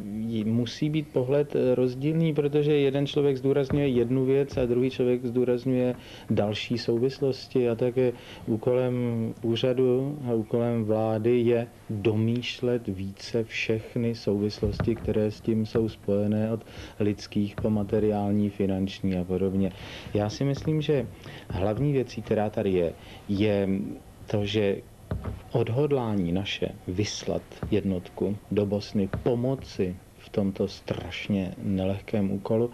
musí být pohled rozdílný, protože jeden člověk zdůrazňuje jednu věc a druhý člověk zdůrazňuje další souvislosti a také úkolem úřadu a úkolem vlády je domýšlet více všechny souvislosti, které s tím jsou spojené od lidských po materiální, finanční a podobně. Já si myslím, že hlavní věcí, která tady je, je to, že odhodlání naše vyslat jednotku do Bosny, pomoci v tomto strašně nelehkém úkolu,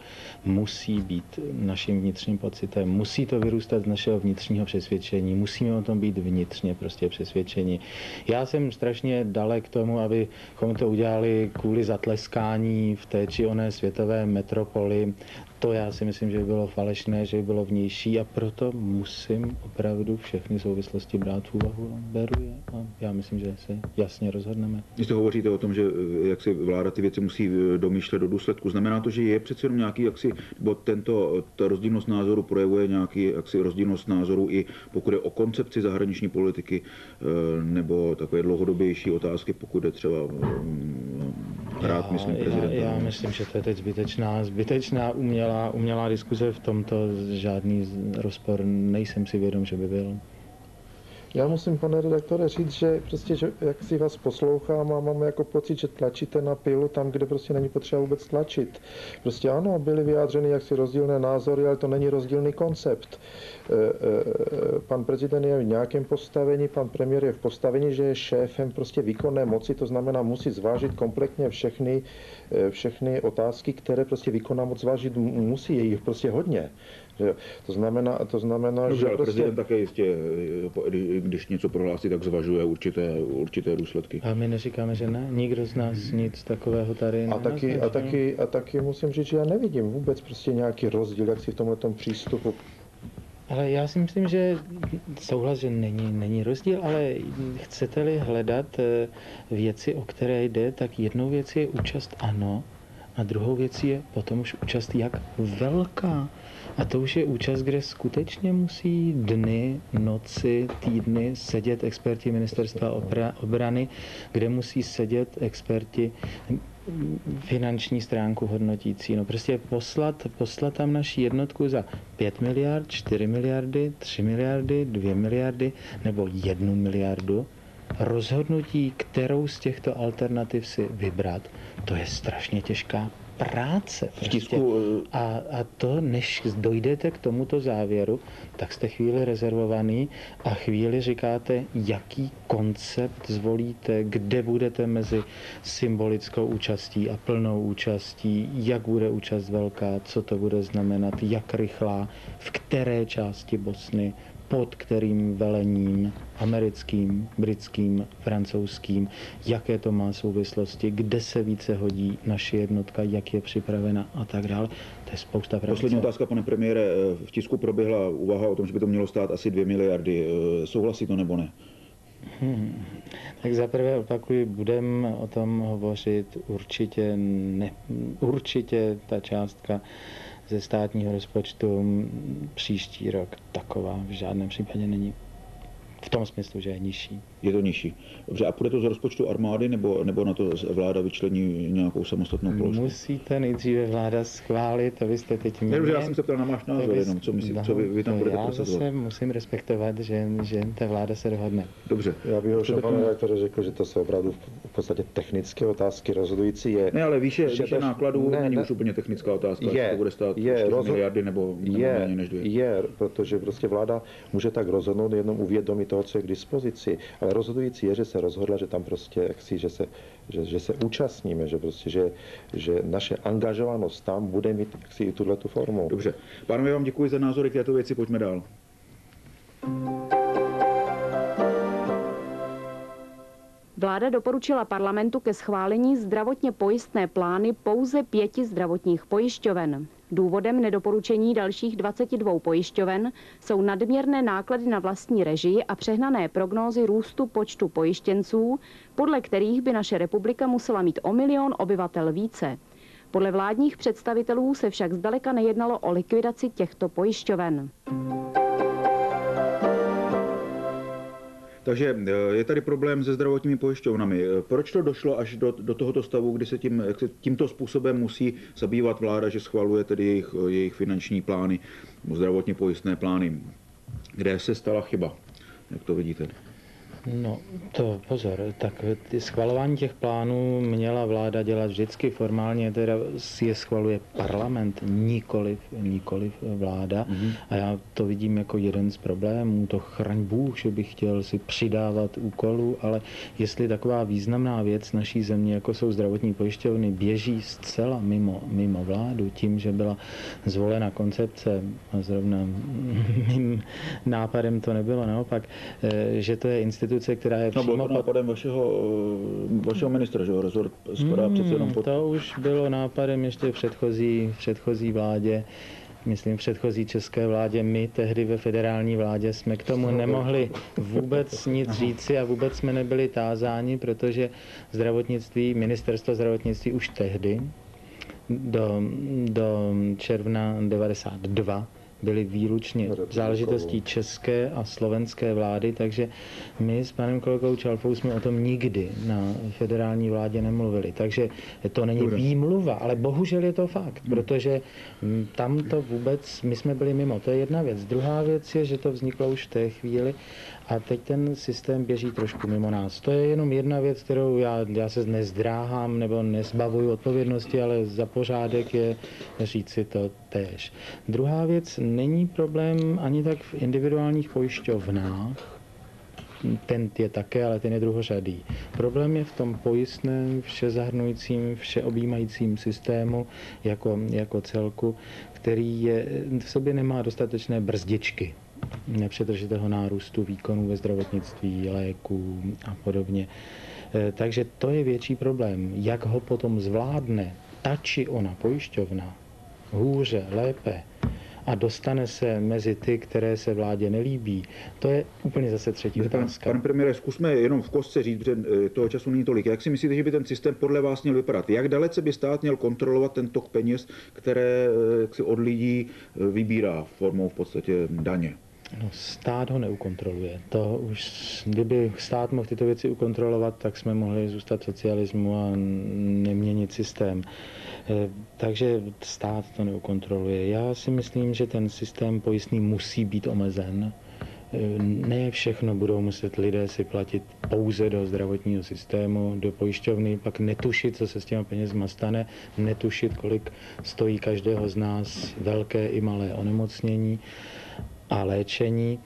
musí být naším vnitřním pocitem. Musí to vyrůstat z našeho vnitřního přesvědčení. Musíme o tom být vnitřně prostě přesvědčeni. Já jsem strašně dalek tomu, abychom to udělali kvůli zatleskání v té či oné světové metropoli. To já si myslím, že by bylo falešné, že by bylo vnější a proto musím opravdu všechny souvislosti brát v úvahu a beru je a já myslím, že se jasně rozhodneme. Když hovoříte o tom, že eh, jak si vláda ty věci musí eh, domýšlet do důsledku, znamená to, že je přece jenom nějaký, jaksi, nebo tento, ta rozdílnost názoru projevuje nějaký jaksi, rozdílnost názoru i pokud je o koncepci zahraniční politiky, eh, nebo takové dlouhodobější otázky, pokud je třeba mm, rád, myslím, já, prezidenta. já myslím, že to je teď zbytečná, zbytečná umělá, umělá diskuze v tomto žádný rozpor nejsem si vědom, že by byl. Já musím, pane redaktore, říct, že prostě, že jak si vás poslouchám a mám jako pocit, že tlačíte na pilu tam, kde prostě není potřeba vůbec tlačit. Prostě ano, byly vyjádřeny jaksi rozdílné názory, ale to není rozdílný koncept. E, e, Pan prezident je v nějakém postavení, pan premiér je v postavení, že je šéfem prostě výkonné moci, to znamená musí zvážit kompletně všechny, e, všechny otázky, které prostě výkonná moc zvážit mu- musí, je jich prostě hodně. Že jo? To znamená, to znamená Dobře, že ale prostě... prezident také jistě, eh, když něco prohlásí, tak zvažuje určité, určité důsledky. A my neříkáme, že ne. Nikdo z nás nic takového tady A taky, a, taky, a taky musím říct, že já nevidím vůbec prostě nějaký rozdíl, jak si v tomhle přístupu. Ale já si myslím, že souhlas, že není, není rozdíl, ale chcete-li hledat eh, věci, o které jde, tak jednou věcí je účast ano, a druhou věcí je potom už účast jak velká. A to už je účast, kde skutečně musí dny, noci, týdny sedět experti ministerstva obra- obrany, kde musí sedět experti finanční stránku hodnotící. No prostě poslat, poslat tam naši jednotku za 5 miliard, 4 miliardy, 3 miliardy, 2 miliardy nebo 1 miliardu. Rozhodnutí, kterou z těchto alternativ si vybrat, to je strašně těžká práce. V tisku eh, A, a to, než dojdete k tomuto závěru, tak jste chvíli rezervovaný a chvíli říkáte, jaký koncept zvolíte, kde budete mezi symbolickou účastí a plnou účastí, jak bude účast velká, co to bude znamenat, jak rychlá, v které části Bosny, pod kterým velením americkým, britským, francouzským, jaké to má souvislosti, kde se více hodí naše jednotka, jak je připravena a tak dále. To je spousta práce. Poslední otázka, pane premiére. Eh, V tisku proběhla úvaha o tom, že by to mělo stát asi 2 miliardy. Eh, Souhlasí to nebo ne? Hmm. Tak zaprvé opakuji, budeme o tom hovořit určitě, ne, určitě ta částka ze státního rozpočtu příští rok taková v žádném případě není. V tom smyslu, že je nižší. Je to nižší. Dobře, a půjde to z rozpočtu armády, nebo, nebo na to vláda vyčlení nějakou samostatnou položku? Musíte nejdříve vláda schválit, abyste teď Ne, dobře, já jsem se ptal na váš názor to bys- jenom, co, myslí, no, co vy, vy tam to budete Já prosazovat. zase musím respektovat, že, že ta vláda se dohodne. Dobře. Já bych To pane tak- redaktore, řekl, že to jsou opravdu v podstatě technické otázky. Rozhodující je, Ne, ale výše, že výše to- nákladů ne, není ne. už úplně technická otázka, Je, jestli to bude stát je, 4 rozhod- miliardy nebo, nebo je, méně než dvě. je, protože prostě vláda může tak rozhodnout jenom uvědomí toho, co je k dispozici. Ale rozhodující je, že se rozhodla, že tam prostě, jaksi, že se, že, že se účastníme, že prostě, že, že naše angažovanost tam bude mít jaksi i tuhle tu formu. Dobře. Pánové, vám děkuji za názory k této věci, pojďme dál. Vláda doporučila parlamentu ke schválení zdravotně pojistné plány pouze pěti zdravotních pojišťoven. Důvodem nedoporučení dalších 22 pojišťoven jsou nadměrné náklady na vlastní režii a přehnané prognózy růstu počtu pojištěnců, podle kterých by naše republika musela mít o milion obyvatel více. Podle vládních představitelů se však zdaleka nejednalo o likvidaci těchto pojišťoven. Takže eh, je tady problém se zdravotními pojišťovnami. Proč to došlo až do, do tohoto stavu, kdy se, tím, tímto způsobem musí zabývat vláda, že schvaluje tedy jejich, jejich finanční plány, zdravotně pojistné plány? Kde se stala chyba? Jak to vidíte? No, to pozor, tak ty schvalování těch plánů měla vláda dělat vždycky formálně, teda si je schvaluje parlament, nikoliv, nikoliv vláda. Mm-hmm. A já to vidím jako jeden z problémů, to chraň Bůh, že bych chtěl si přidávat úkolů, ale jestli taková významná věc naší země, jako jsou zdravotní pojišťovny, běží zcela mimo, mimo vládu tím, že byla zvolena koncepce a zrovna mým nápadem to nebylo naopak, eh, že to je instituce instituce, která je no, přímo... No, nápadem vašeho, eh, vašeho ministra, že jo, rezort spadá hmm, přece jenom pod... To už bylo nápadem ještě v předchozí, v předchozí vládě. Myslím, v předchozí české vládě, my tehdy ve federální vládě jsme k tomu nemohli vůbec nic říci a vůbec jsme nebyli tázáni, protože zdravotnictví, ministerstvo zdravotnictví už tehdy do, do června 92 byly výlučně záležitostí české a slovenské vlády, takže my s panem kolegou Čalfou jsme o tom nikdy na federální vládě nemluvili. Takže to není Dobre. výmluva, ale bohužel je to fakt, hmm. protože tam to vůbec, my jsme byli mimo, to je jedna věc. Druhá věc je, že to vzniklo už v té chvíli a teď ten systém běží trošku mimo nás. To je jenom jedna věc, kterou já, já se nezdráhám nebo nezbavuju odpovědnosti, ale za pořádek je říci to též. Druhá věc, není problém ani tak v individuálních pojišťovnách, ten je také, ale ten je druhořadý. Problém je v tom pojistném, všezahrnujícím, všeobjímajícím systému jako, jako celku, který je, v sobě nemá dostatečné brzdičky nepřetržitého nárůstu výkonů ve zdravotnictví, léků a podobně. E, takže to je větší problém. Jak ho potom zvládne ta či ona pojišťovna hůře, lépe, a dostane se mezi ty, které se vládě nelíbí, to je úplně zase třetí otázka. Pane premiére, zkusme jenom v kostce říct, protože e, toho času není tolik. Jak si myslíte, že by ten systém podle vás měl vypadat? Jak dalece by stát měl kontrolovat ten tok peněz, které e, si od lidí vybírá formou v podstatě daně? No, stát ho neukontroluje. To už, kdyby stát mohl tyto věci ukontrolovat, tak jsme mohli zůstat socialismu a neměnit systém. E, takže stát to neukontroluje. Já si myslím, že ten systém pojistný musí být omezen. E, ne všechno budou muset lidé si platit pouze do zdravotního systému, do pojišťovny, pak netušit, co se s těma penězma stane, netušit, kolik stojí každého z nás velké i malé onemocnění a léčení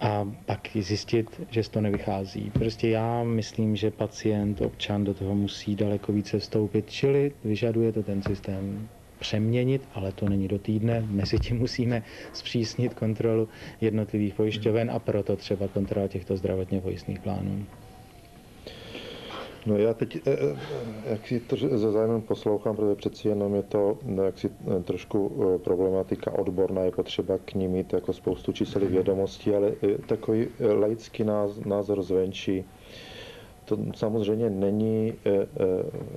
a pak zjistit, že z toho nevychází. Prostě já myslím, že pacient, občan do toho musí daleko více vstoupit, čili vyžaduje to ten systém přeměnit, ale to není do týdne. Mezi tím musíme zpřísnit kontrolu jednotlivých pojišťoven a proto třeba kontrola těchto zdravotně pojistných plánů. No já teď, eh, eh, jak si to za zájmem poslouchám, protože přeci jenom je to no, jak si eh, trošku problematika odborná, je potřeba k ní mít jako spoustu čísel vědomostí, ale takový laický názor zvenčí, to samozřejmě není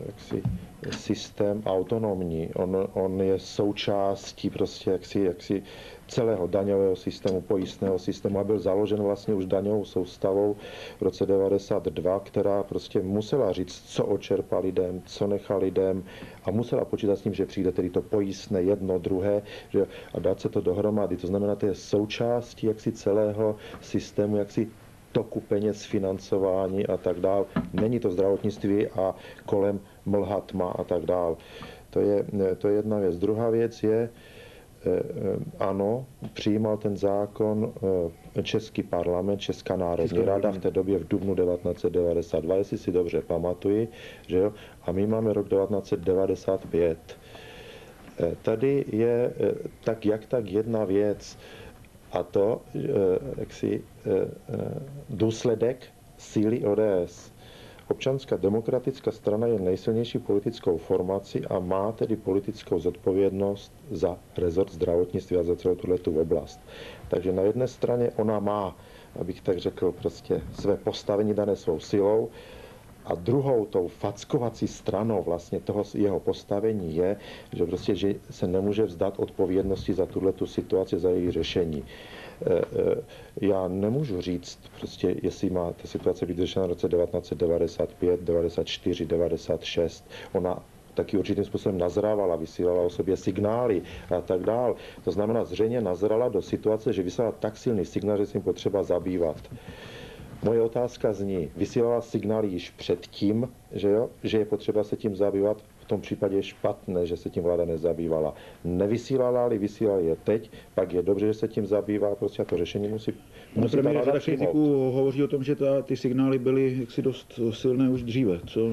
jaksi, systém autonomní. On, on je součástí prostě jaksi, jaksi celého daňového systému, pojistného systému a byl založen vlastně už daňovou soustavou v roce 92, která prostě musela říct, co očerpá lidem, co nechá lidem a musela počítat s tím, že přijde tedy to pojistné jedno, druhé že, a dát se to dohromady. To znamená, to je součástí jaksi celého systému, jaksi toku peněz, financování a tak dál. Není to zdravotnictví a kolem mlha tma a tak dál. To je, to je jedna věc. Druhá věc je, Eh, eh, ano, přijímal ten zákon eh, Český parlament, Česká národní rada v té době v dubnu 1992, jestli si dobře pamatuji, že jo? A my máme rok 1995. Tady je tak jak tak jedna věc, a to jaksi důsledek síly ODS. Občanská demokratická strana je nejsilnější politickou formací a má tedy politickou zodpovědnost za rezort zdravotnictví a za celou tuto oblast. Takže na jedné straně ona má, abych tak řekl, prostě své postavení dané svou silou, A druhou tou fackovací stranou vlastně toho jeho postavení je, že prostě že se nemůže vzdát odpovědnosti za tuhle tu situaci, za její řešení. E, e, já nemůžu říct, prostě, jestli má ta situace být řešena v roce 1995, 94, 96. Ona taky určitým způsobem nazrávala, vysílala o sobě signály a tak dál. To znamená, zřejmě nazrala do situace, že vysílala tak silný signál, že se jim potřeba zabývat. Moje otázka zní, vysílala signály již předtím, že, jo, že je potřeba se tím zabývat, v tom případě je špatné, že se tím vláda nezabývala. Nevysílala, ale vysílala je teď, pak je dobře, že se tím zabývá, prostě a to řešení musí, musí ta premiére, vláda řada kritiků hovoří o tom, že ta, ty signály byly jaksi dost silné už dříve. Co,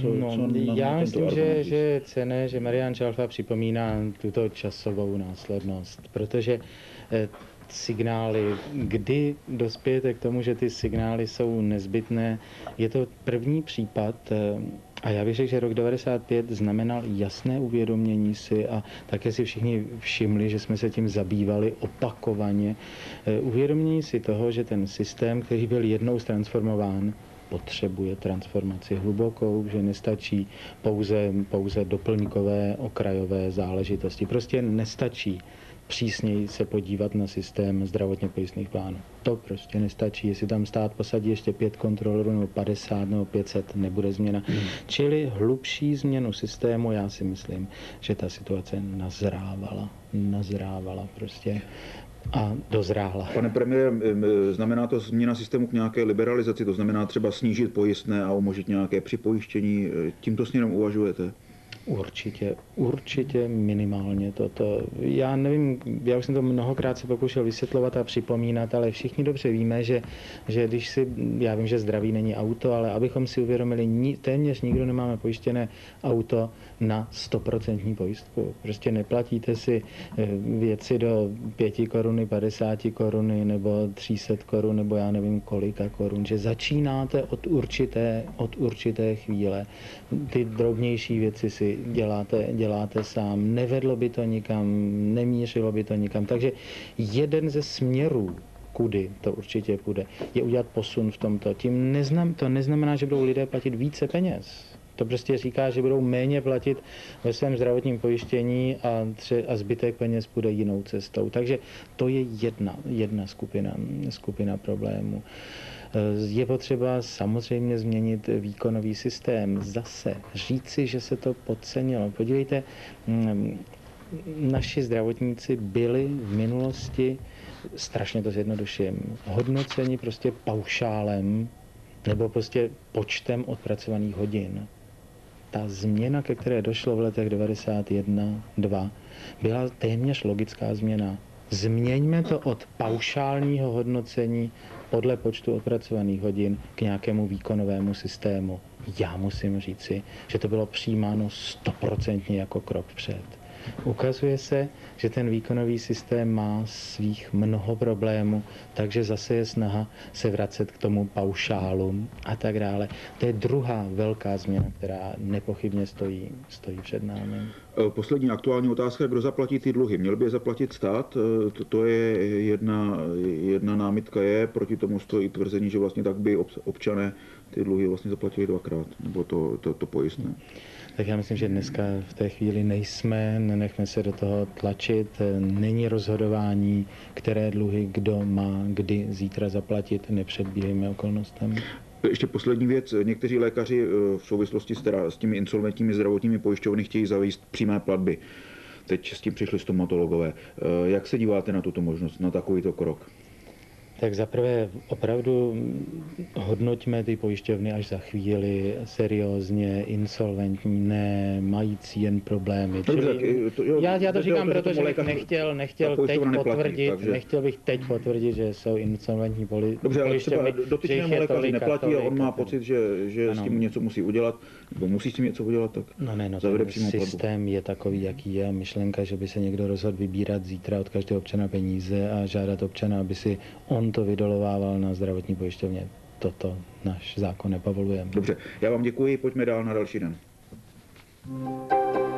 co, No, co na, já na myslím, že, že je cené, že Marian Čalfa připomíná tuto časovou následnost, protože eh, signály, kdy dospějete k tomu, že ty signály jsou nezbytné, je to první případ, eh, a já bych řekl, že rok 95 znamenal jasné uvědomění si a také si všichni všimli, že jsme se tím zabývali opakovaně. Eh, Uvědomění si toho, že ten systém, který byl jednou transformován, potřebuje transformaci hlubokou, že nestačí pouze, pouze doplňkové okrajové záležitosti. Prostě nestačí přísněji se podívat na systém zdravotně pojistných plánů. To prostě nestačí. Jestli tam stát posadí ještě pět kontrolorů nebo 50 nebo 500, nebude změna. Hmm. Čili hlubší změnu systému, já si myslím, že ta situace nazrávala. Nazrávala prostě a dozrála. Pane premiére, znamená to změna systému k nějaké liberalizaci, to znamená třeba snížit pojistné a umožnit nějaké připojištění. Tímto směrem uvažujete? Určitě, určitě minimálně toto. Já nevím, já už jsem to mnohokrát se pokoušel vysvětlovat a připomínat, ale všichni dobře víme, že, že když si, já vím, že zdraví není auto, ale abychom si uvědomili, téměř nikdo nemáme pojištěné auto na 100% pojistku. Prostě neplatíte si eh, věci do 5 koruny, 50 koruny nebo 300 korun nebo já nevím kolika korun, že začínáte od určité, od určité chvíle. Ty drobnější věci si děláte, děláte sám. Nevedlo by to nikam, nemířilo by to nikam. Takže jeden ze směrů, kudy to určitě půjde, je udělat posun v tomto. Tím neznam, to neznamená, že budou lidé platit více peněz. To prostě říká, že budou méně platit ve svém zdravotním pojištění a, tře, a zbytek peněz půjde jinou cestou. Takže to je jedna, jedna skupina, skupina problémů. Je potřeba samozřejmě změnit výkonový systém. Zase říci, že se to podcenilo. Podívejte, mm, naši zdravotníci byli v minulosti, strašně to zjednoduším, hodnoceni prostě paušálem nebo prostě počtem odpracovaných hodin. Ta změna, ke které došlo v letech 91-2, byla téměř logická změna. Změňme to od paušálního hodnocení podle počtu odpracovaných hodin k nějakému výkonovému systému. Já musím říci, že to bylo přijímáno stoprocentně jako krok před. Ukazuje se, že ten výkonový systém má svých mnoho problémů, takže zase je snaha se vracet k tomu paušálu a tak dále. To je druhá velká změna, která nepochybně stojí, stojí před námi. Poslední aktuální otázka, kdo zaplatí ty dluhy? Měl by je zaplatit stát? To, to je jedna, jedna námitka je, proti tomu stojí tvrzení, že vlastně tak by občané ty dluhy vlastně zaplatili dvakrát, nebo to, to, to pojistné. Tak já myslím, že dneska v té chvíli nejsme, nenechme se do toho tlačit, není rozhodování, které dluhy kdo má kdy zítra zaplatit, nepředbíhejme okolnostem. Ještě poslední věc. Někteří lékaři v souvislosti s, teda, s těmi insolventními zdravotními pojišťovny chtějí zavést přímé platby. Teď s tím přišli stomatologové. Jak se díváte na tuto možnost, na takovýto krok? Tak zaprvé opravdu hodnoťme ty pojišťovny až za chvíli, seriózně, insolventní, ne, mající jen problémy. Dobře, tak, to, jo, já, já to říkám, to, protože bych nechtěl, nechtěl teď neplatí, potvrdit, takže... nechtěl bych teď potvrdit, že jsou insolventní poli, Dobře, ale třeba dotyčnému lékaři neplatí a on má pocit, že, že s tím něco musí udělat, nebo musí s tím něco udělat, tak no ne, no, zavede platbu. systém je takový, jaký je. Myšlenka, že by se někdo rozhodl vybírat zítra od každého občana peníze a žádat občana, aby si on to vydolovával na zdravotní pojišťovně. Toto náš zákon nepovoluje. Dobře, já vám děkuji, pojďme dál na další den. Po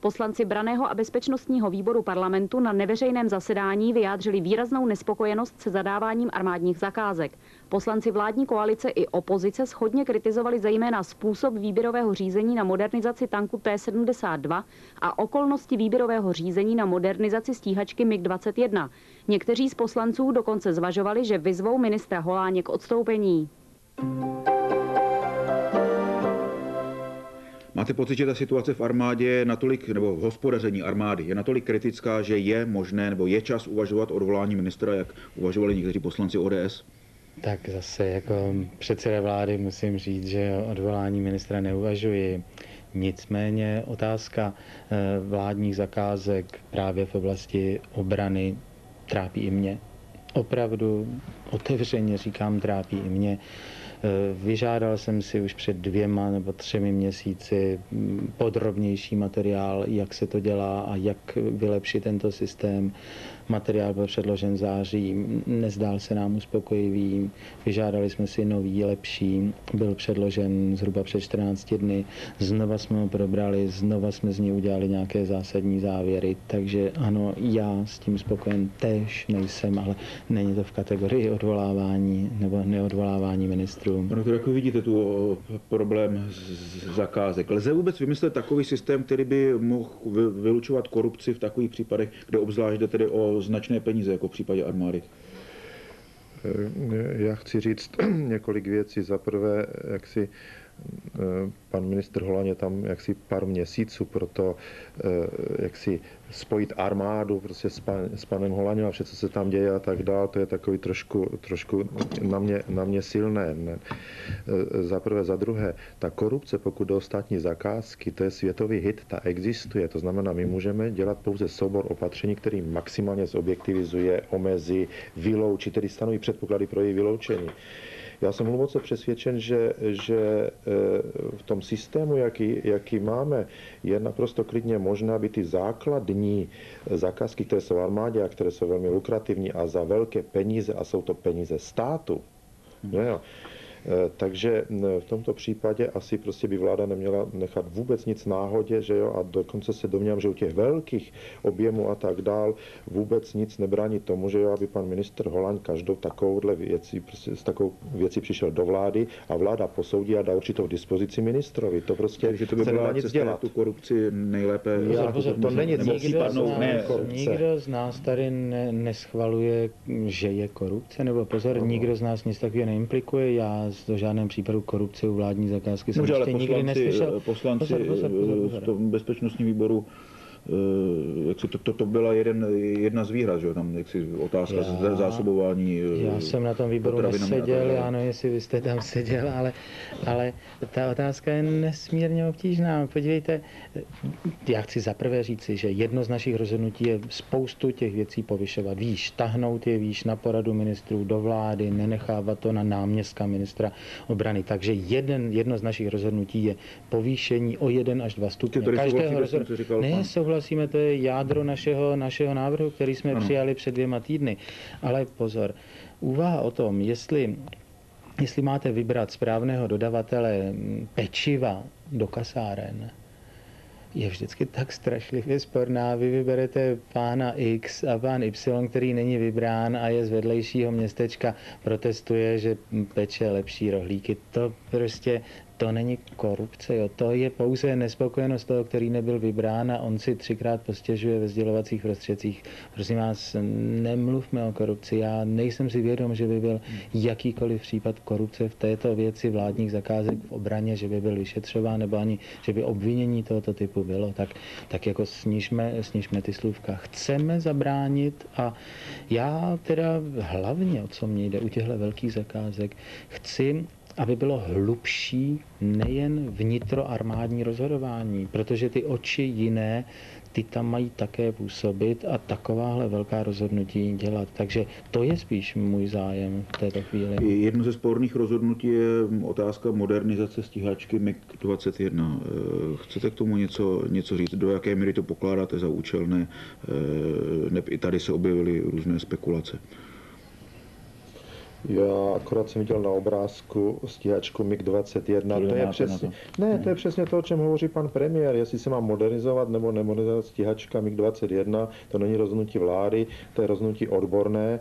Poslanci Braného a bezpečnostního výboru parlamentu na neveřejném zasedání vyjádřili výraznou nespokojenost se zadáváním armádních zakázek. Poslanci vládní koalice i opozice schodně kritizovali zejména způsob výběrového řízení na modernizaci tanku T-72 a okolnosti výběrového řízení na modernizaci stíhačky MiG-21. Někteří z poslanců dokonce zvažovali, že vyzvou ministra Holáně k odstoupení. Máte pocit, že ta situace v armádě je natolik, nebo v hospodaření armády je natolik kritická, že je možné nebo je čas uvažovat odvolání ministra, jak uvažovali někteří poslanci ODS? Tak zase jako předseda vlády musím říct, že odvolání ministra neuvažuji. Nicméně otázka eh, vládních zakázek právě v oblasti obrany trápí i mě. Opravdu otevřeně říkám, trápí i mě. Eh, vyžádal jsem si už před dvěma nebo třemi měsíci mm, podrobnější materiál, jak se to dělá a jak vylepšit tento systém. Materiál byl předložen v září, nezdál se nám uspokojivý, vyžádali jsme si nový, lepší, byl předložen zhruba před 14 dny, znova jsme ho probrali, znova jsme z něj udělali nějaké zásadní závěry, takže ano, já s tím spokojen tež nejsem, ale není to v kategorii odvolávání nebo neodvolávání ministrů. To jako vidíte tu problém z zakázek. Lze vůbec vymyslet takový systém, který by mohl vylučovat korupci v takových případech, kde obzvlášť jde tedy o značné peníze, jako v případě armády? Já chci říct několik věcí. Za prvé, jak si Eh, pan ministr Holan je tam jaksi pár měsíců, proto eh, jak si spojit armádu prostě s, pan, s panem Holanem a vše, co se tam děje a tak dále, to je takový trošku, trošku na, mě, na mě silné. Ne? Eh, za prvé, za druhé, ta korupce, pokud do ostatní zakázky, to je světový hit, ta existuje. To znamená, my můžeme dělat pouze soubor opatření, který maximálně zobjektivizuje, omezí, vyloučí, tedy stanoví předpoklady pro její vyloučení. Já jsem hluboce přesvědčen, že, že e, v tom systému, jaký, jaký máme, je naprosto klidně možné, aby ty základní zakázky, které jsou v armádě a které jsou velmi lukrativní a za velké peníze, a jsou to peníze státu, hmm. jo, takže v tomto případě asi prostě by vláda neměla nechat vůbec nic náhodě, že jo, a dokonce se domnívám, že u těch velkých objemů a tak dál vůbec nic nebrání tomu, že jo, aby pan minister Holan každou takovouhle věci, prostě s takovou věcí přišel do vlády a vláda posoudí a dá určitou dispozici ministrovi. To prostě Takže to by se byla nic dělat. tu korupci nejlépe. Já, pozor, to, to není nikdo, z nás, ne, nikdo z nás tady ne, neschvaluje, že je korupce, nebo pozor, no. nikdo z nás nic takového neimplikuje. Já do žádném případu korupce u vládní zakázky jsem no, ještě nikdy neslyšel. Poslanci pozor, pozor, pozor, pozor. v tom bezpečnostním výboru Eh, jak si to, to, to byla jeden, jedna z výhrad, že tam jak si otázka já, zásobování eh, Já jsem na tom výboru neseděl, já nevím, jestli vy jste tam seděl, ale, ale ta otázka je nesmírně obtížná. Podívejte, já chci zaprvé říci, že jedno z našich rozhodnutí je spoustu těch věcí povyšovat. Víš, tahnout je výš na poradu ministrů do vlády, nenechávat to na náměstka ministra obrany. Takže jeden, jedno z našich rozhodnutí je povýšení o jeden až dva stupně. Každého rozhodnutí. Ne, souhlasíme, to je jádro našeho, našeho návrhu, který jsme ano. přijali před dvěma týdny. Ale pozor, úvaha o tom, jestli jestli máte vybrat správného dodavatele pečiva do kasáren, je vždycky tak strašlivě sporná. Vy vyberete pána X a pán Y, který není vybrán a je z vedlejšího městečka, protestuje, že peče lepší rohlíky. To prostě to není korupce, jo. to je pouze nespokojenost toho, který nebyl vybrán a on si třikrát postěžuje ve sdělovacích prostředcích. Prosím vás, nemluvme o korupci. Já nejsem si vědom, že by byl jakýkoliv případ korupce v této věci vládních zakázek v obraně, že by byl vyšetřován, nebo ani, že by obvinění tohoto typu bylo. Tak, tak jako snižme, snižme ty slůvka. Chceme zabránit a já teda hlavně, o co mě jde u těchto velkých zakázek, chci aby bylo hlubší nejen vnitroarmádní rozhodování, protože ty oči jiné, ty tam mají také působit a takováhle velká rozhodnutí dělat. Takže to je spíš můj zájem v této chvíli. Jedno ze sporných rozhodnutí je otázka modernizace stíhačky MiG-21. Eh, chcete k tomu něco, něco říct? Do jaké míry to pokládáte za účelné? Eh, I tady se objevily různé spekulace. Já akorát jsem viděl na obrázku stíhačku MiG-21. To je, přesně, ne, to je přesně to, o čem hovoří pan premiér. Jestli se má modernizovat nebo nemodernizovat stíhačka MiG-21, to není rozhodnutí vlády, to je rozhodnutí odborné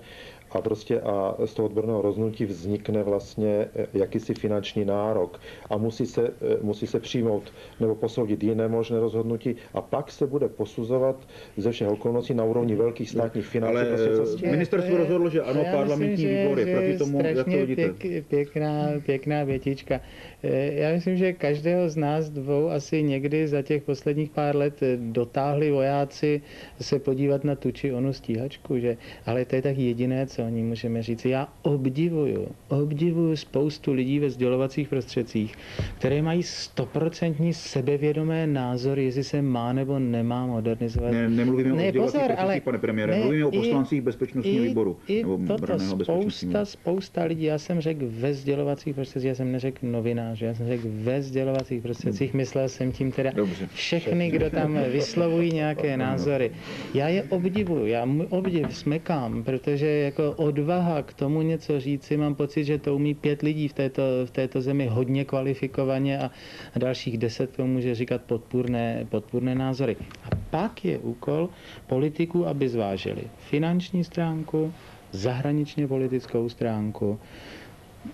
a prostě a z toho odborného rozhodnutí vznikne vlastně eh, jakýsi finanční nárok a musí se, eh, musí se přijmout nebo posoudit jiné možné rozhodnutí a pak se bude posuzovat ze všech okolností na úrovni velkých státních financí. Ale prostě, eh, tím. ministerstvo rozhodlo, že ano, parlamentní myslím, že- výbor je že proti tomu, jak to vidíte? Pěk, pěkná, pěkná větička. Eh, Já myslím, že každého z nás dvou asi někdy za těch posledních pár let eh, dotáhli vojáci se podívat na tu či onu stíhačku, že? ale to je tak jediné, co o ní můžeme říct. Já obdivuju, obdivuju spoustu lidí ve sdělovacích prostředcích, které mají stoprocentní sebevědomé názory, jestli se má nebo nemá modernizovat. Ne, nemluvíme o Ne, sdělovacích pozor, ale- pane premiére, ne, mluvíme o i- poslancích bezpečnostního i, výboru. I nebo toto spousta, spousta lidí, já jsem řekl ve sdělovacích prostředcích, já jsem neřekl novinář, já jsem řekl ve sdělovacích prostředcích, myslel jsem tím teda Dobře. všechny, kdo tam vyslovují nějaké názory. Já je obdivuju, já můj obdiv smekám, protože jako odvaha k tomu něco říci, mám pocit, že to umí pět lidí v této, v této zemi hodně kvalifikovaně a, dalších deset tomu může říkat podpůrné, podpůrné názory. A pak je úkol politiků, aby zvážili finanční stránku, zahraničně politickou stránku,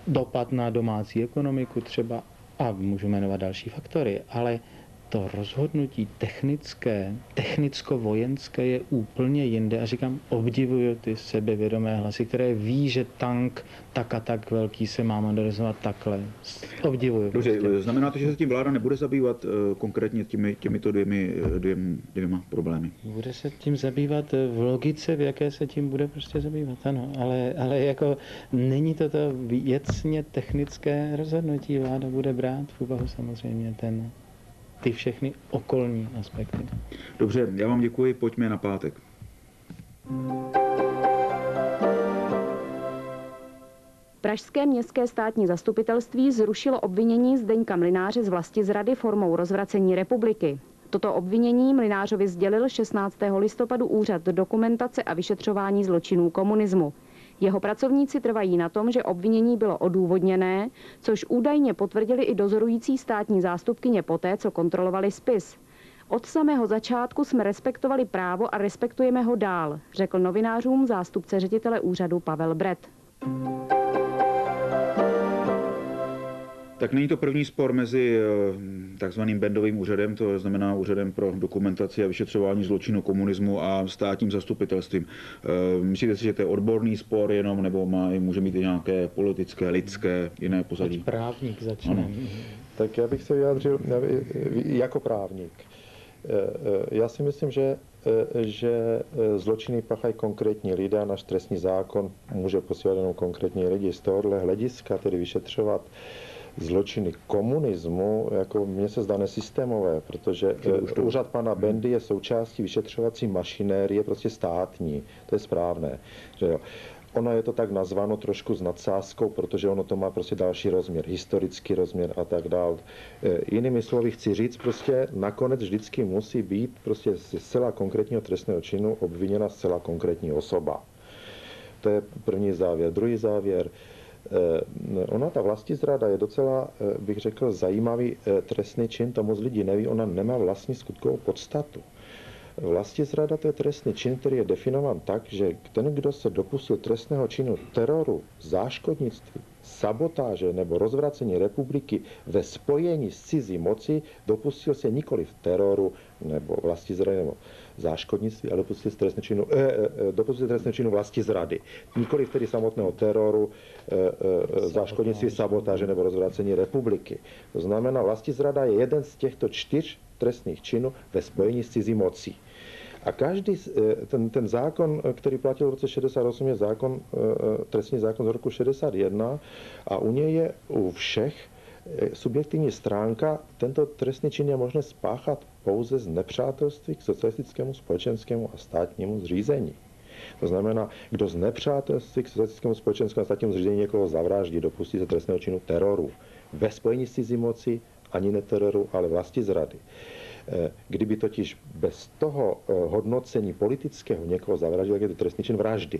dopad na domácí ekonomiku třeba a můžu jmenovat další faktory, ale to rozhodnutí technické, technicko-vojenské je úplně jinde a říkám, obdivuju ty sebevědomé hlasy, které ví, že tank tak a tak velký se má modernizovat takhle. Obdivuju. Dobře, prostě. znamená to, že se tím vláda nebude zabývat eh, konkrétně těmi, těmito dvěmi, eh, dvěm, dvěma problémy. Bude se tím zabývat v logice, v jaké se tím bude prostě zabývat, ano. Ale, ale jako není to to věcně technické rozhodnutí. Vláda bude brát v úvahu samozřejmě ten, ty všechny okolní aspekty. Dobře, já vám děkuji, pojďme na pátek. Pražské městské státní zastupitelství zrušilo obvinění Zdeňka Mlináře z vlasti zrady formou rozvracení republiky. Toto obvinění Mlinářovi sdělil 16. listopadu Úřad dokumentace a vyšetřování zločinů komunismu. Jeho pracovníci trvají na tom, že obvinění bylo odůvodněné, což údajně potvrdili i dozorující státní zástupkyně poté, co kontrolovali spis. Od samého začátku jsme respektovali právo a respektujeme ho dál, řekl novinářům zástupce ředitele úřadu Pavel Bret. Tak není to první spor mezi eh, takzvaným bendovým úřadem, to znamená úřadem pro dokumentaci a vyšetřování zločinu komunismu a státním zastupitelstvím. Eh, Myslíte si, že to je odborný spor jenom, nebo má, může mít i nějaké politické, lidské, jiné pozadí? Ať právník začne. Tak já bych se vyjádřil já by- jako právník. Eh, eh, Já si myslím, že, eh, že eh, zločiny pachají konkrétní lidé a náš trestní zákon může posílat jenom konkrétní lidi. Z tohohle hlediska tedy vyšetřovat zločiny komunismu, jako mně se zdá nesystémové, protože eh, úřad pana Bendy je součástí vyšetřovací mašinérie, prostě státní. To je správné. Že jo. Ono je to tak nazváno trošku s nadsázkou, protože ono to má prostě další rozměr, historický rozměr a tak dál. E, Jinými slovy chci říct, prostě nakonec vždycky musí být prostě z zcela konkrétního trestného činu obviněna zcela konkrétní osoba. To je první závěr. Druhý závěr. Eh, Ona, ta vlastizrada, je docela, eh, bych řekl, zajímavý eh, trestný čin, to moc lidí neví, ona nemá vlastní skutkovou podstatu. Vlastizrada to je trestný čin, který je definován tak, že ten, kdo se dopustil trestného činu teroru, záškodnictví, sabotáže nebo rozvracení republiky ve spojení s cizí moci, dopustil se nikoli v teroru nebo vlastizrady nebo záškodnictví, ale dopustil se trestného činu, eh, eh, se trestného činu vlastizrady. Nikoli tedy samotného teroru, eh, eh, záškodnictví, sabotáže nebo rozvracení republiky. To znamená, vlastizrada je jeden z těchto čtyř trestných činů ve spojení s cizí mocí. A každý, eh, ten, ten zákon, eh, který platil v roce 68, je zákon, eh, eh, trestní zákon z roku 61 a u něj je u všech eh, subjektivní stránka, tento trestný čin je možné spáchat pouze z nepřátelství k socialistickému, společenskému a státnímu zřízení. To znamená, kdo z nepřátelství k socialistickému, společenskému a státnímu zřízení někoho zavraždí, dopustí se trestného činu teroru. Ve spojení s cizí moci ani ne teroru, ale vlasti zrady. Eh, Kdyby totiž bez toho eh, hodnocení politického někoho zavraždil, je to trestný čin vraždy.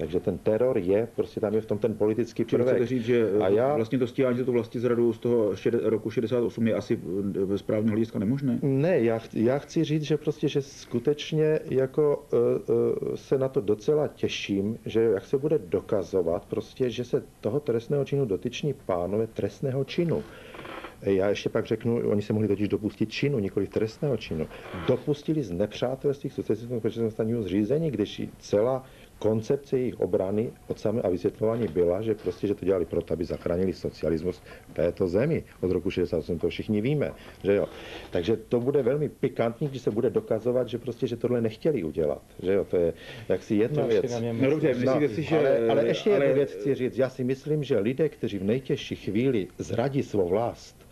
Takže ten teror je, prostě tam je v tom ten politický Čili prvek. chcete říct, že A já, vlastně to stíhání za tu vlasti zradu z toho šede- roku 68 je asi eh, z právního hlediska nemožné? Ne, já, ch- já chci říct, že prostě, že skutečně jako uh, uh, se na to docela těším, že jak se bude dokazovat prostě, že se toho trestného činu dotyční pánové trestného činu. Já ještě pak řeknu, oni se mohli totiž dopustit činu, nikoli trestného činu. Dopustili z nepřátelství k sociálního zřízení, když celá koncepce jejich obrany od samé a vysvětlování byla, že prostě, že to dělali proto, aby zachránili socialismus v této zemi. Od roku 68 to všichni víme, že jo. Takže to bude velmi pikantní, když se bude dokazovat, že prostě, že tohle nechtěli udělat, že jo. To je jaksi jedna To věc. No dobře, myslíte si, že... ale, ale ještě jednu ale- věc chci říct. Já si myslím, že lidé, kteří v nejtěžší chvíli zradí svou vlast,